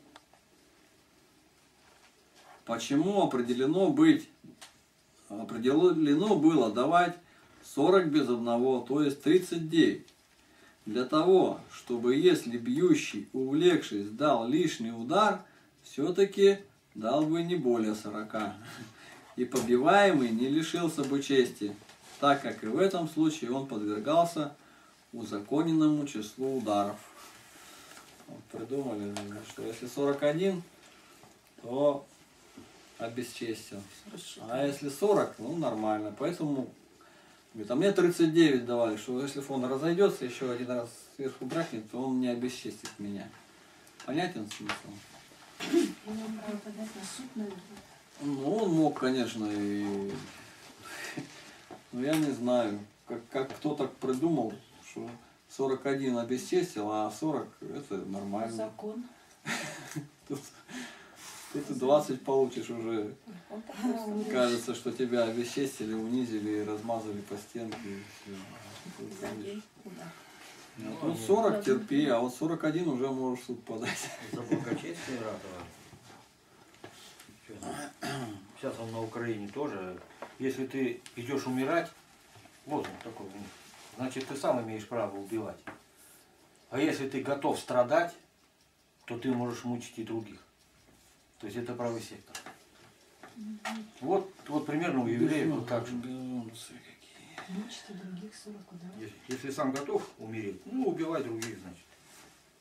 Почему определено быть, определено было давать 40 без одного, то есть 39. Для того, чтобы если бьющий, увлекшись, дал лишний удар, все-таки дал бы не более 40. И побиваемый не лишился бы чести, так как и в этом случае он подвергался узаконенному числу ударов. Вот придумали, что если 41, то обесчестил. А если 40, ну нормально. Поэтому говорит, а мне 39 давали, что если фон разойдется, еще один раз сверху бракнет, то он не обесчестит меня. Понятен смысл? Имел право подать на суд, наверное. Ну, он мог, конечно, и... Но я не знаю, как, как кто так придумал, что 41 обесчестил, а 40 это нормально. Закон. Тут ты тут 20 получишь уже. Говорит. Кажется, что тебя обесчестили, унизили, размазали по стенке. и. Тут, конечно, Да. ну, Тут 40 терпи, а вот 41 уже можешь суд подать. За благочестие ратовал. Чё, Сейчас он на Украине тоже. Если ты идешь умирать, вот он такой у них, значит ты сам имеешь право убивать. А если ты готов страдать, то ты можешь мучить и других. То есть это правый сектор. Вот, вот примерно у евреев вот так же. Других 40 ударов. Если, если сам готов умереть, ну убивай других, значит.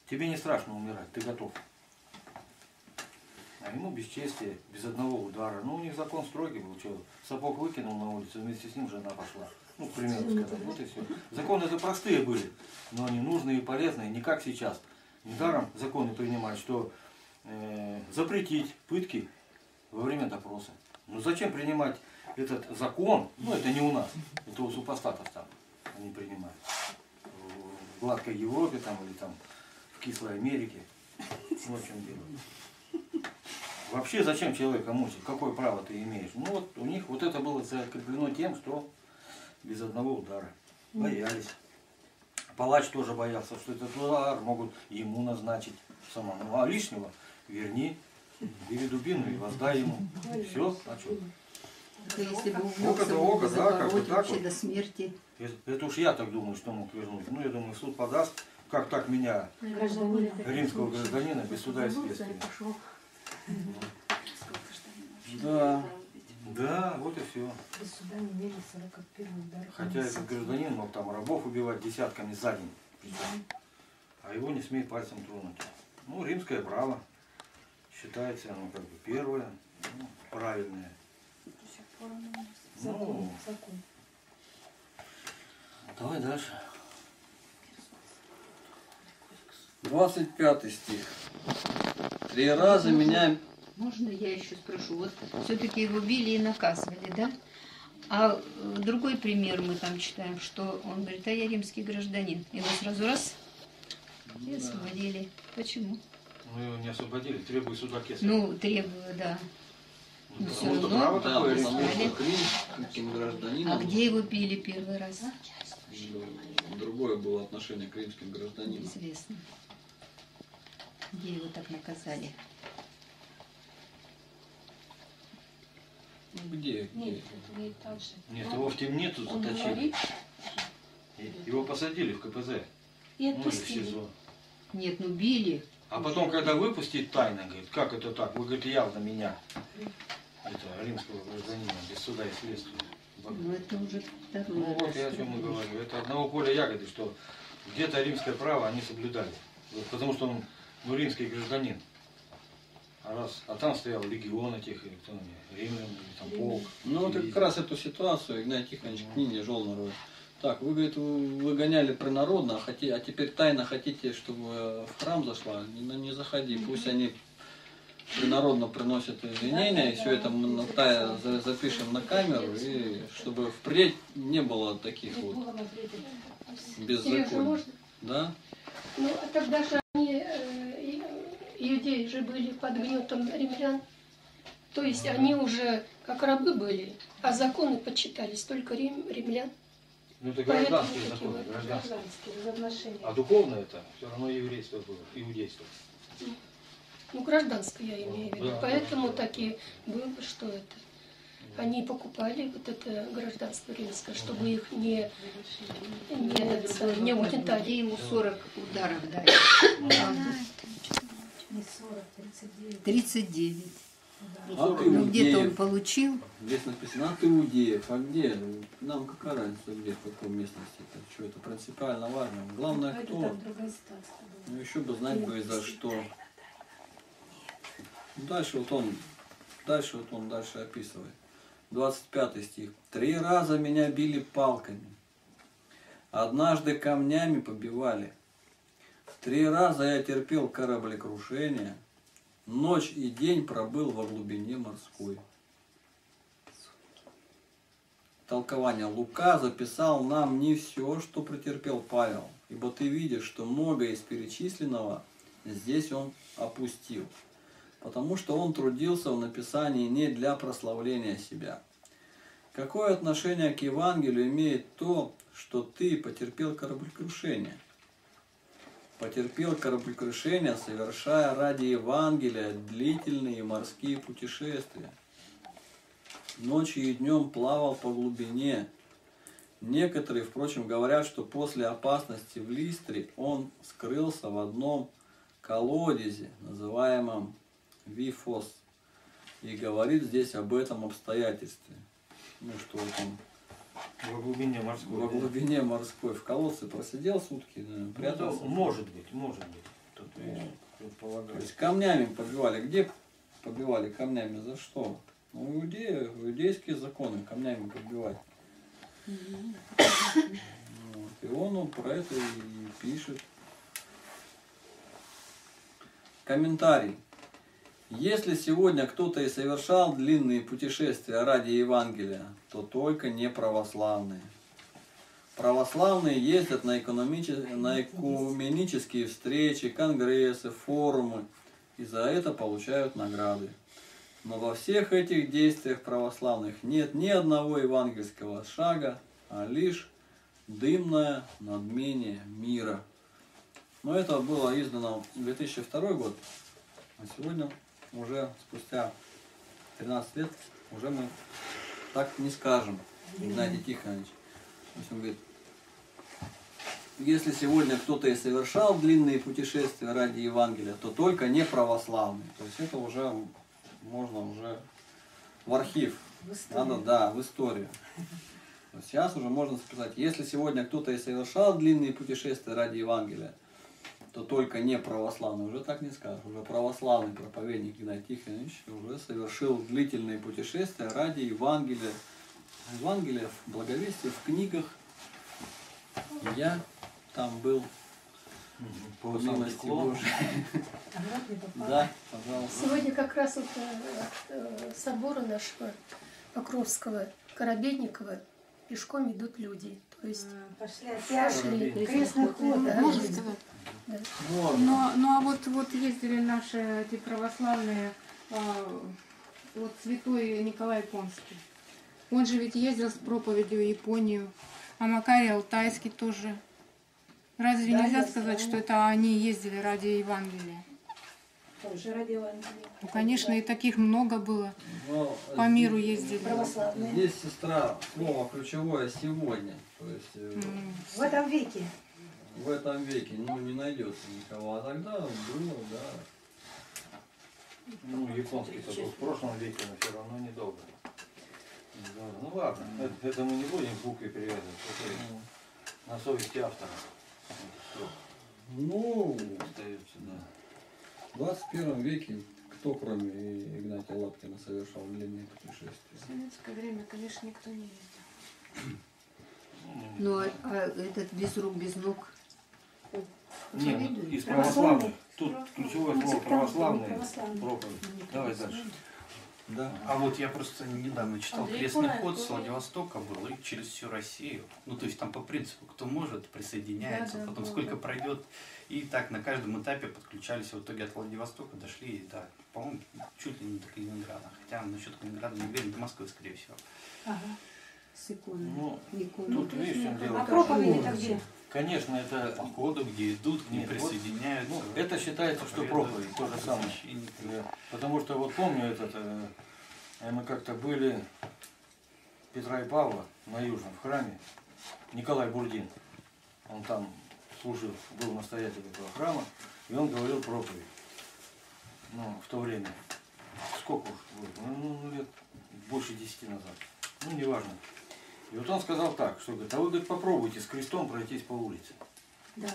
Тебе не страшно умирать, ты готов. А ему бесчестие, без одного удара. Ну, у них закон строгий был, что сапог выкинул на улицу, вместе с ним жена пошла. Ну, к примеру сказать, вот и все. Законы это простые были, но они нужные и полезные, не как сейчас. Недаром законы принимают, что э, запретить пытки во время допроса. Ну зачем принимать этот закон? Ну это не у нас, это у супостатов там они принимают. В гладкой Европе там или там в кислой Америке. Вот в чем дело. Вообще зачем человека мучить? Какое право ты имеешь? Ну вот у них вот это было закреплено тем, что без одного удара. Боялись. Палач тоже боялся, что этот удар могут ему назначить самому. А лишнего верни, бери дубину и воздай ему. Все, а что? Это если бы Око за око, да, как бы так вот. до смерти. Это, это уж я так думаю, что мог вернуть. Ну, я думаю, суд подаст, как так меня, Гражданин. римского гражданина, без суда и следствия. Да. Да, вот и все. Без суда не имели 41 удар. Хотя этот гражданин мог там рабов убивать десятками за день. причем. А его не смеет пальцем тронуть. Ну, римское право. Считается оно как бы первое, ну, правильное. Закон. Ну, Закон. давай дальше. 25 стих. Три раза меня Можно я еще спрошу? Вот все-таки его били и наказывали, да? А э, другой пример мы там читаем, что он говорит, а я римский гражданин. Его сразу раз и освободили. Почему? Ну, его не освободили, требует суда кесаря. Ну, требую, да. Ну, ну, что равно. право Да, такое потому что гражданином А где его били первый раз? другое было отношение к римским гражданинам. Известно. Где его так наказали? Ну, Где? Нет, где? это не так же. Нет, его в темницу Он заточили. говорит Его посадили в КПЗ. и Ну или в отпустили. СИЗО. Нет, ну били. А потом, когда выпустить тайно, говорит, как это так? Вы, говорит, явно меня, это, римского гражданина, без суда и следствия. Ну это уже второй Ну вот я о чем и говорю. Это одного поля ягоды, что где-то римское право они соблюдали. Вот потому что он ну, римский гражданин. А, раз, а там стоял легион этих, и кто они, римлян, или там полк. Ну вот или- как раз эту ситуацию Игнатий Тихонович в книге Жолнерова. Так, вы, говорит, вы- выгоняли принародно, а, хоте- а теперь тайно хотите, чтобы в храм зашла? Не, ну, не заходи, пусть они принародно приносят извинения, и все это мы на тая за- запишем на камеру, и чтобы впредь не было таких вот беззаконий. Да? Ну, а тогда же они, э, иудеи же были под гнетом римлян. То есть они уже как рабы были, а законы почитались только рим, римлян. Ну это Поэтому гражданские такие законы, гражданские. Гражданские. А духовно это все равно еврейство было, иудейство. Ну, гражданское я имею в виду. Да, Поэтому да. таки было, что это. Они покупали вот это гражданство римское, чтобы их не, не, не угнетали. ему 40 ударов дали? Не 40, 39. 39. А ты Ну где-то он получил. Здесь написано, а ты Иудеев, а где? Нам какая разница, где, в какой местности? Это что, это принципиально важно. Главное, кто. Ну еще бы знать бы и за что. Дальше вот он, дальше вот он дальше описывает. 25 стих. Три раза меня били палками. Однажды камнями побивали. Три раза я терпел кораблекрушение. Ночь и день пробыл во глубине морской. Толкование Лука записал нам не все, что претерпел Павел, ибо ты видишь, что многое из перечисленного здесь он опустил, потому что он трудился в написании не для прославления себя. Какое отношение к Евангелию имеет то, что ты потерпел кораблекрушение? Потерпел кораблекрушение, совершая ради Евангелия длительные морские путешествия. Ночью и днем плавал по глубине. Некоторые, впрочем, говорят, что после опасности в Листре он скрылся в одном колодезе, называемом Вифос, и говорит здесь об этом обстоятельстве. Ну, что он Во глубине морской. да. глубине морской в колодце просидел сутки, наверное, Ну, прятался. да, может быть, может быть. Тут я предполагаю. То есть камнями побивали. Где побивали камнями? За что? Ну, иудеи, иудейские законы камнями побивать. Вот. И он, он про это и пишет. Комментарий. Если сегодня кто-то и совершал длинные путешествия ради Евангелия, то только не православные. Православные ездят на, экономиче- на экуменические встречи, конгрессы, форумы и за это получают награды. Но во всех этих действиях православных нет ни одного евангельского шага, а лишь дымное надмение мира. Но это было издано в 2002 год, а сегодня уже спустя 13 лет уже мы так не скажем, Игнатий Тихонович. То есть он говорит, если сегодня кто-то и совершал длинные путешествия ради Евангелия, то только не православный. То есть это уже можно уже в архив. В историю. Надо, да, в историю. Сейчас уже можно сказать, если сегодня кто-то и совершал длинные путешествия ради Евангелия, то только не православный. Уже так не скажешь. Уже православный проповедник Игнатий Тихонович уже совершил длительные путешествия ради Евангелия. Евангелие в благовестии, в книгах. Я там был по милости попал. Да, пожалуйста. Сегодня как раз вот э, от э, собора нашего Покровского, Коробедникова пешком идут люди. То есть Пошли опять. пошли Крестный ход, да? Сказать? Да. Но, ну а вот, вот ездили наши эти православные, а, вот святой Николай Понский. Он же ведь ездил с проповедью в Японию, а Макарий Алтайский тоже. Разве Да, нельзя сказать, знаю. что это они ездили ради Евангелия? Тоже ради Евангелия. Ну, конечно, и таких много было. Но По миру ездили. Православные. Здесь, сестра, слово ключевое сегодня. То есть М. В этом веке. В этом веке ну, не найдется никого. А тогда было, да. Ну, японский-то был в прошлом веке, но все равно недолго. Недолго. Ну ладно, это, это мы не будем к букве привязывать. Это на совести автора. Всё, Ну, остается, да. в 21 веке кто, кроме Игнатия Лапкина, совершал длинные путешествия? В советское время, конечно, никто не ездил. Ну, а, а этот без рук, без ног. Не, ну, из православных. Тут ключевое слово православные. Проповедь. Давай дальше. Да. А вот я просто недавно читал Андрей крестный ход с. Владивостока был и через всю Россию. Ну, то есть там по принципу, кто может, присоединяется, Да, да, потом было, сколько да. пройдет. И так на каждом этапе подключались. В итоге от Владивостока дошли, да, по-моему, чуть ли не до Калининграда. Хотя насчет Калининграда не уверен, до Москвы, скорее всего. Ага. С иконой. Ну, Иконой. тут видишь, чем дело. А проповеди-то где? Конечно, это Походу, где идут, где Нет, вот, присоединяются. ну, это считается, что проповедь, то же самое. Да. Потому что вот помню этот, э, э, мы как-то были Петра и Павла на Южном в храме, Николай Бурдин, он там служил, был настоятелем этого храма, и он говорил проповедь. Ну, в то время. Сколько уж было? Ну, ну, лет больше десяти назад. Ну, неважно. И вот он сказал так, что говорит, а вы говорит, попробуйте с крестом пройтись по улице. Да.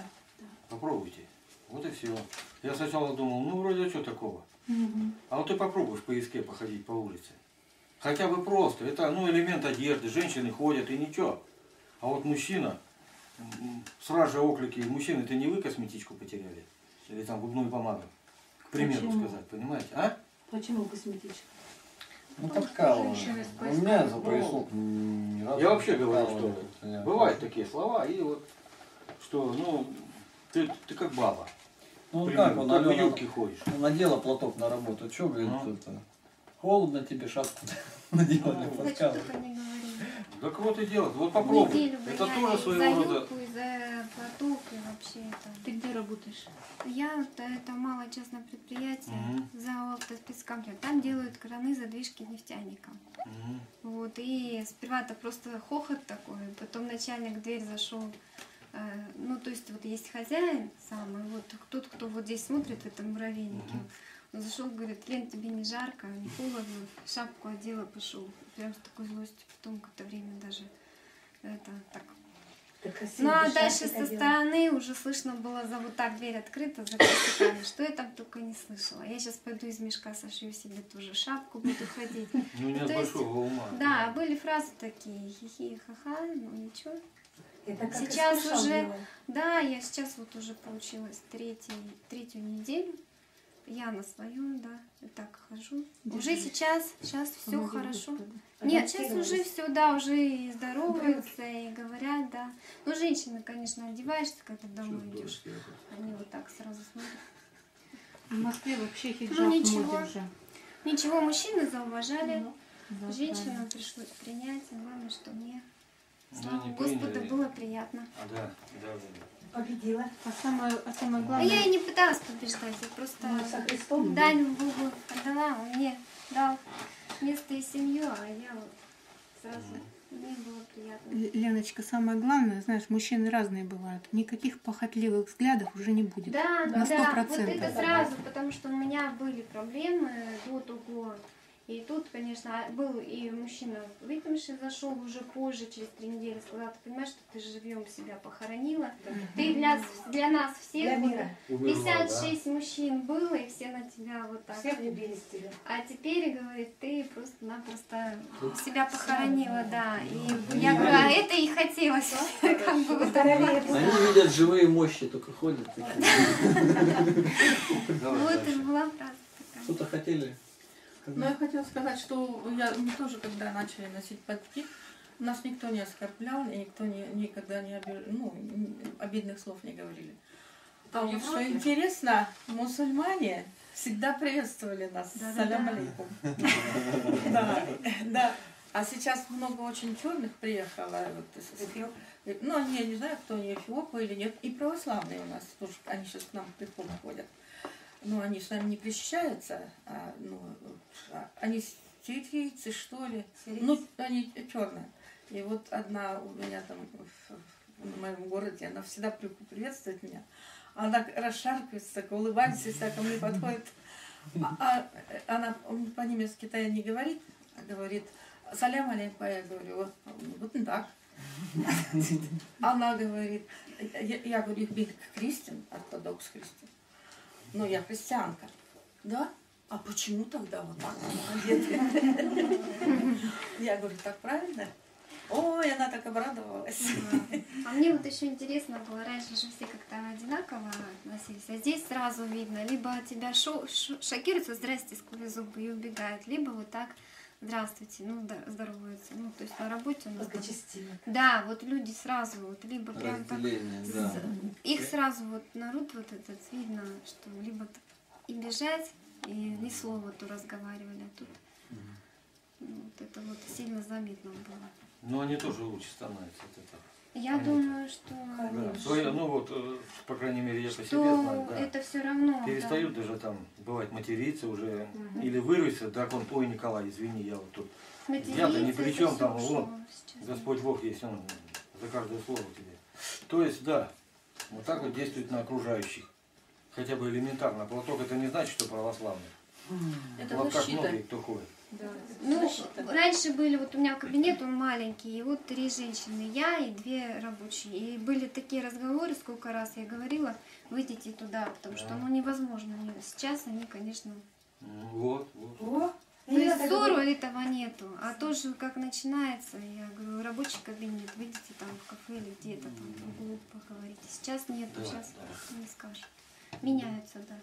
Попробуйте. Вот и все. Я сначала думал, ну вроде а что такого. Мгм. А вот ты попробуешь по иске походить по улице. Хотя бы просто. Это ну, элемент одежды. Женщины ходят и ничего. А вот мужчина, сразу же оклики, мужчины, это не вы косметичку потеряли? Или там губную помаду? К примеру Почему? сказать, понимаете? А? Почему косметичка? Ну с У меня за Ну, поясок ни разу Я вообще говорю, что бывают такие слова, и вот, что, ну, ты, ты как баба. Ну К как он, как в Алена, юбке ходишь. ну, надела платок на работу, что, говорит, Ну. это, холодно тебе шапку надела для Ну, подкалывания. Так вот и дело. Вот попробуй. Неделю Это тоже своего рода. Юбку, и за платок, и вообще это. Ты где работаешь? Я, это, это малое частное предприятие, Мгм. за автоспецкомплект. Там делают краны задвижки нефтяникам. Мгм. Вот, и сперва это просто хохот такой, потом начальник в дверь зашел. э, Ну, то есть вот есть хозяин самый, вот тот, кто вот здесь смотрит в этом муравейнике. Мгм. Он зашел, говорит, Лен, тебе не жарко, не холодно, шапку одела, пошел. Прям с такой злостью, потом какое-то время даже это так ну а дальше со дело. стороны уже слышно было за вот так дверь открыта, за косяками. Что я там только не слышала. Я сейчас пойду из мешка сошью себе тоже шапку, буду ходить. Ну, не от То есть, большого ума. Да, были фразы такие, хихи, ха-ха, ну ничего. Это Сейчас уже- было. Да, я сейчас вот уже получилась третий, третью неделю. Я на своем, да, и так хожу. Уже сейчас, сейчас все Помоги, хорошо. Господи. Нет, сейчас уже все, да, уже и здороваются, и говорят, да. Ну, женщины, конечно, одеваешься, когда домой идешь. Они вот так сразу смотрят. В Москве вообще хиджаб Ну, ничего. уже. Ничего, мужчины зауважали. Ну, да, Женщинам правильно. пришлось принять. Главное, что мне, Ну, слава Господу, приняли. было приятно. А, да, да, да. Победила. А самое, а самое А главное, я и не пыталась побеждать, я просто Ну, со Христом. дань Богу отдала, он мне дал место и семью, а я вот сразу, мне было приятно. Леночка, самое главное, знаешь, мужчины разные бывают. Никаких похотливых взглядов уже не будет. Да, На сто да, вот это сразу, потому что у меня были проблемы до того. И тут, конечно, был и мужчина выпивший зашел уже позже, через три недели, сказал, ты понимаешь, что ты живьем себя похоронила. Ты для, для нас всех, Для мира. 56 мужчин было, и все на тебя вот так. Все влюбились в тебя. А теперь, говорит, ты просто-напросто себя похоронила, да. И я говорю, а это и хотелось. Как бы вот. Они видят живые мощи, только ходят. Вот и была фраза такая. Что-то хотели? Но Ну, я хотела сказать, что я, мы тоже, когда начали носить платки, нас никто не оскорблял, и никто не, никогда не обиж- ну, обидных слов не говорили. А вот что интересно, муссульмане всегда приветствовали нас. Да-да-да. Салям алейкум. Да, да. А сейчас много очень черных приехало. Вот, ну, они, я не знаю, кто они, эфиопы или нет. И православные у нас тоже, они сейчас к нам в приход ходят. Ну, они с нами не причащаются, а, ну, а, они сирийцы, что ли. Ну, они черные. И вот одна у меня там в, в моем городе, она всегда при- приветствует меня. Она расшаркивается, так улыбается, всяко ко мне подходит. А, а она по-немецки-то не говорит, а говорит, салям алейкум, я говорю, вот, так. Она говорит, я, я говорю, bin Christian, ортодокс христиан. Ну, я христианка. Да? А почему тогда вот так? Я говорю, так правильно? Ой, она так обрадовалась. А мне вот еще интересно было, раньше же все как-то одинаково относились, а здесь сразу видно, либо тебя шо- ш- шокируются, здрасте, сквозь зубы и убегают, либо вот так, здравствуйте, ну, да, здороваются. Ну, то есть на работе у нас... Благочестиво. Да, вот люди сразу, вот либо прям так... Да. Их сразу вот народ вот этот видно, что либо и бежать, и ни слова то разговаривали, а тут ну, вот это вот сильно заметно было. Но они тоже лучше становятся от этого. Я Понятно. думаю, что, Да. Свое, ну вот, э, по крайней мере, я по себе знаю, да. это все равно. да. Перестают даже там, бывает, материться уже, Мгм. или вырвется, так он, ой, Николай, извини, я вот тут. Я-то ни при чем, там, сейчас. Господь Бог есть, Он за каждое слово тебе. То есть, да, вот так вот действует на окружающих. Хотя бы элементарно. Платок это не значит, что православный. Это вот как многие кто ходит. Ну, раньше были, вот у меня кабинет, он маленький, и вот три женщины, я и две рабочие. И были такие разговоры, сколько раз я говорила, выйдите туда, потому что Да. ну невозможно. Не- Сейчас они, конечно... Вот, вот. О, я есть так ссору говорю. этого нету. А тоже как начинается, я говорю, рабочий кабинет, выйдите там в кафе или где-то там в углу поговорите. Сейчас нету, Да, сейчас да. не скажешь. Меняются, да.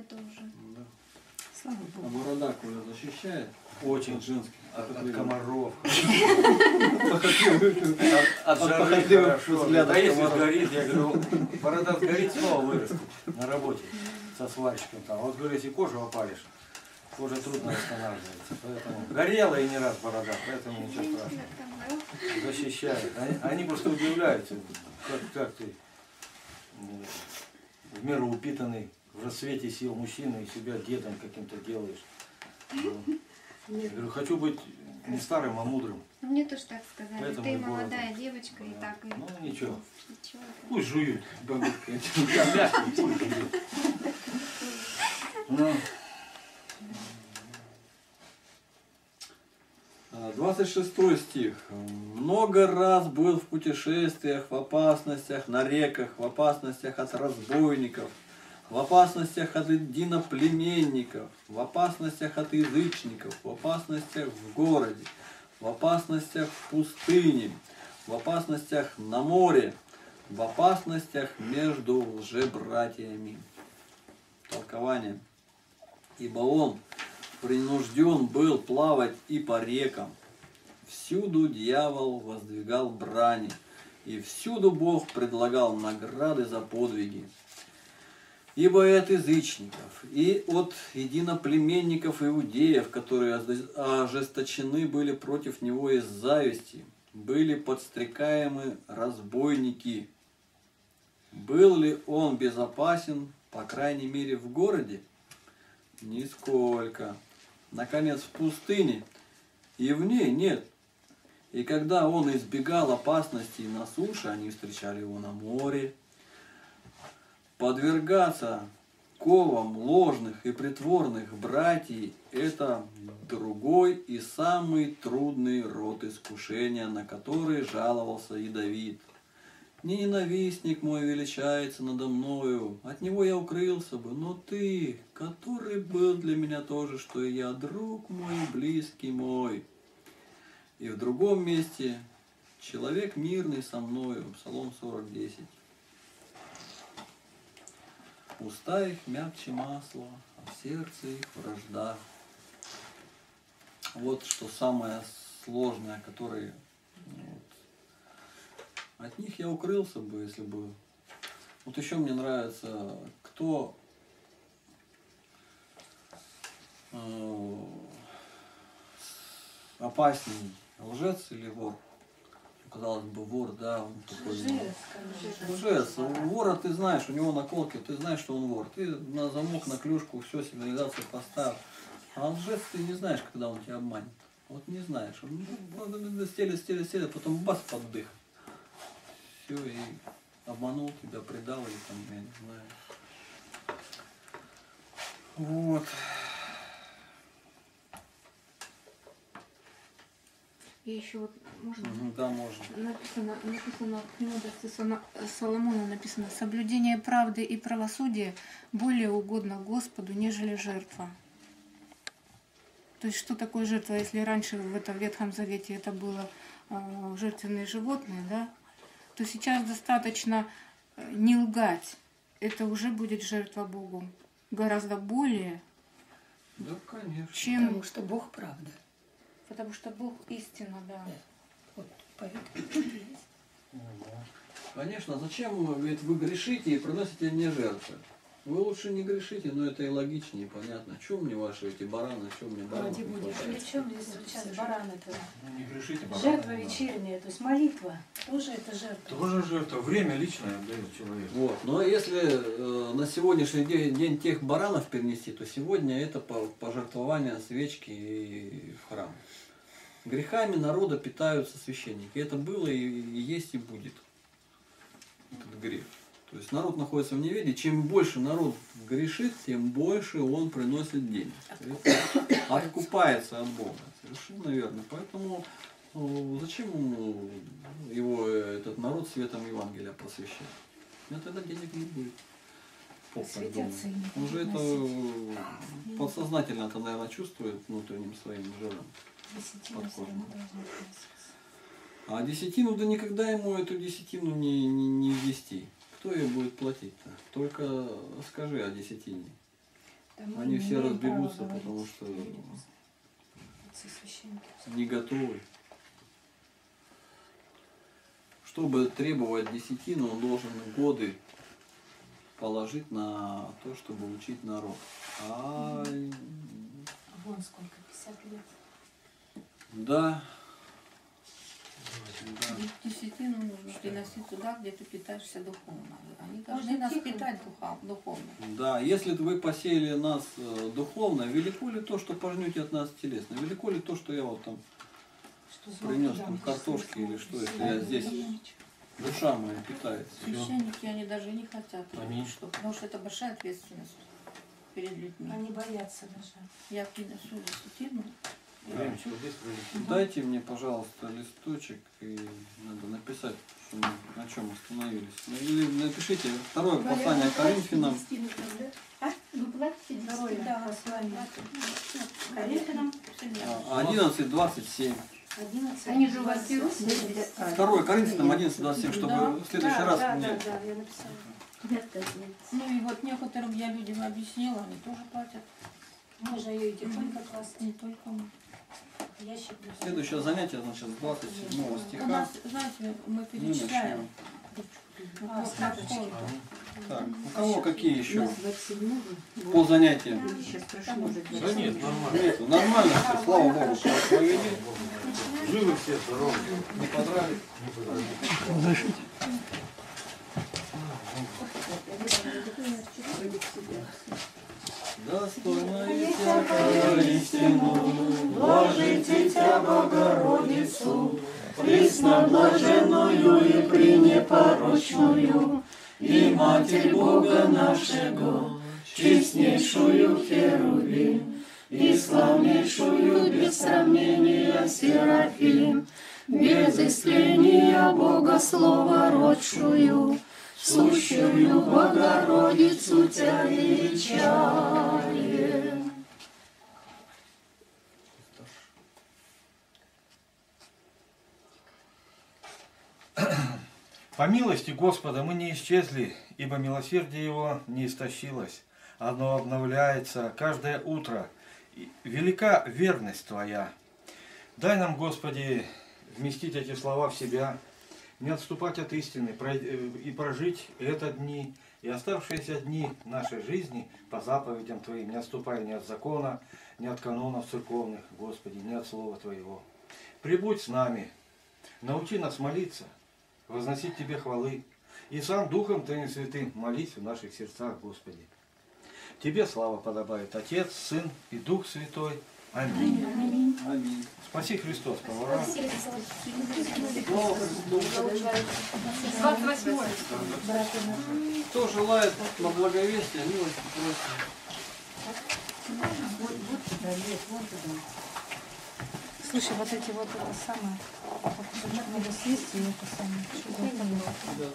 Это уже. Да. Слава А Богу. борода Коля защищает Очень. от женских От, от комаров. От, жары взглядов А если сгорит, я говорю, борода сгорит, снова вырастет на работе со сварщиком там. Вот, говорю, если кожу опалишь, кожа трудно восстанавливается. Поэтому горела и не раз борода, поэтому ничего страшного. Защищает. Они, они просто удивляются, как, как ты в меру упитанный, в рассвете сил мужчина и себя дедом каким-то делаешь. Ну, Я говорю, хочу быть не старым, а мудрым. Ну, Мне тоже так сказали. Поэтому Ты молодая девочка, и так и... Ну ничего. Ничего. Пусть жуют. Ну, А, 26 стих. Много раз был в путешествиях, в опасностях на реках, в опасностях от разбойников, в опасностях от единоплеменников, в опасностях от язычников, в опасностях в городе, в опасностях в пустыне, в опасностях на море, в опасностях между лжебратьями. Толкование. Ибо он принужден был плавать и по рекам. Всюду дьявол воздвигал брани, и всюду Бог предлагал награды за подвиги. Ибо и от язычников, и от единоплеменников иудеев, которые ожесточены были против него из зависти, были подстрекаемы разбойники. Был ли он безопасен, по крайней мере, в городе? Нисколько. Наконец, в пустыне, и в ней нет. И когда он избегал опасностей на суше, они встречали его на море. Подвергаться ковам ложных и притворных братьев – это другой и самый трудный род искушения, на который жаловался и Давид. Не ненавистник мой величается надо мною, от него я укрылся бы, но ты, который был для меня тоже, что и я, друг мой, близкий мой. И в другом месте человек мирный со мною, Псалом 40, 10. Уста их мягче масла, а в сердце их вражда. Вот что самое сложное, которое ну, вот, от них я укрылся бы, если бы... Вот еще мне нравится, кто э, опасней, лжец или вор? Казалось бы, вор, да, он такой... Лжец, конечно. Лжец. У вора ты знаешь, у него наколки, ты знаешь, что он вор. Ты на замок, на клюшку, все, сигнализацию поставил. А лжец ты не знаешь, когда он тебя обманет. Вот не знаешь. Он ну, стелет, стелет, стелет, потом бас под дых. Все, и обманул тебя, предал, или там, я не знаю. Вот. И еще вот можно Да, можно. написано, написано в премудрости Сона- Соломона написано соблюдение правды и правосудия более угодно Господу, нежели жертва. То есть что такое жертва, если раньше в этом Ветхом Завете это было э, жертвенные животные, да, то сейчас достаточно э, не лгать. Это уже будет жертва Богу. Гораздо более, Да, конечно. чем... Потому что Бог правда. Потому что Бог истина, да. Вот поэтому Конечно, зачем ведь вы грешите и приносите мне жертвы? Вы лучше не грешите, но это и логичнее, и понятно. Чем мне ваши эти бараны, чем мне бараны? Ради Бога. При чем здесь сейчас бараны-то? Ну, не грешите, баран. Жертва вечерняя, то есть молитва тоже это жертва. Тоже жертва. Время личное отдает человек. Вот. Но если э, на сегодняшний день, день тех баранов перенести, то сегодня это по- пожертвование свечки и в храм. Грехами народа питаются священники. Это было и, и есть и будет. Этот грех. То есть народ находится в неведении. Чем больше народ грешит, тем больше он приносит денег. Это Откупается от Бога. Совершенно верно. Поэтому ну, зачем его э, этот народ светом Евангелия просвещать? Ну тогда денег не будет. Поп Он же это подсознательно это, наверное, чувствует внутренним своим жиром. Десятина равно должна. А десятину, да никогда ему эту десятину не, не, не ввести. Кто ее будет платить-то? Только скажи о десятине. Да мы Они все разбегутся, говорить потому что не готовы. Чтобы требовать десятину, он должен годы положить на то, чтобы учить народ. А Вон сколько, 50 лет. Да. Десятину нужно приносить туда, где ты питаешься духовно. Они должны нас тихо. питать духовно. Да, если вы посеяли нас э, духовно, велико ли то, что пожнете от нас телесно? Велико ли то, что я вот там Что принес там картошки или что, если я здесь, душа моя питается. Священники, они даже не хотят. Что, потому что это большая ответственность перед людьми. Они боятся даже. Я принесу десятину. Времечко быстро летит. Дайте мне, пожалуйста, листочек и надо написать, что мы на чем остановились. Ну, Или напишите второе послание Коринфянам. А? Вы платите Второе послание Коринфянам, а, 11.27. 11. Они же у вас берут? Второе Коринфянам 11.27, чтобы Да, в следующий да, раз да, мне... да, да, я написала. Ну и вот некоторым я людям объяснила, они тоже платят. Можно ее и тихонько класть. Не только мы. Ящик. Следующее занятие, значит, с 27 У стиха. нас, знаете, мы Мы перечисляем. А, карточки. Так, у кого какие еще по занятиям? Да нет, нормально. Нормально все, слава Богу, провели. Живы все, здоровы. Не подрали. Разрешите? Достойно и истину, Блажите Тебя, Богородицу, Пресноблаженную и пренепорочную, И Матерь Бога нашего, честнейшую Херувим, и славнейшую без сравнения Серафим, без истления Бога Слова родшую, сущую Богородицу Тебя величаем. По милости Господа мы не исчезли, ибо милосердие Его не истощилось. Оно обновляется каждое утро. Велика верность Твоя. Дай нам, Господи, вместить эти слова в себя, не отступать от истины э, и прожить это дни и оставшиеся дни нашей жизни по заповедям Твоим, не отступая ни от закона, ни от канонов церковных, Господи, ни от Слова Твоего. Прибудь с нами, научи нас молиться, возносить Тебе хвалы, и сам Духом Твоим Святым молись в наших сердцах, Господи. Тебе слава подобает Отец, Сын и Дух Святой. Аминь. Аминь. Спаси Христос, повара. Слава Христу. 28 Кто желает на благовестие, милости просим. Слушай, вот эти вот это самое. Так, надо съесть и это самое. Что? Да.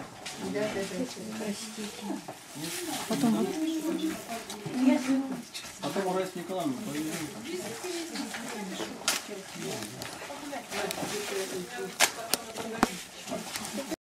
Да, да, да. Простите. Потом вот. А Потом у Раисы Николаевны поедем.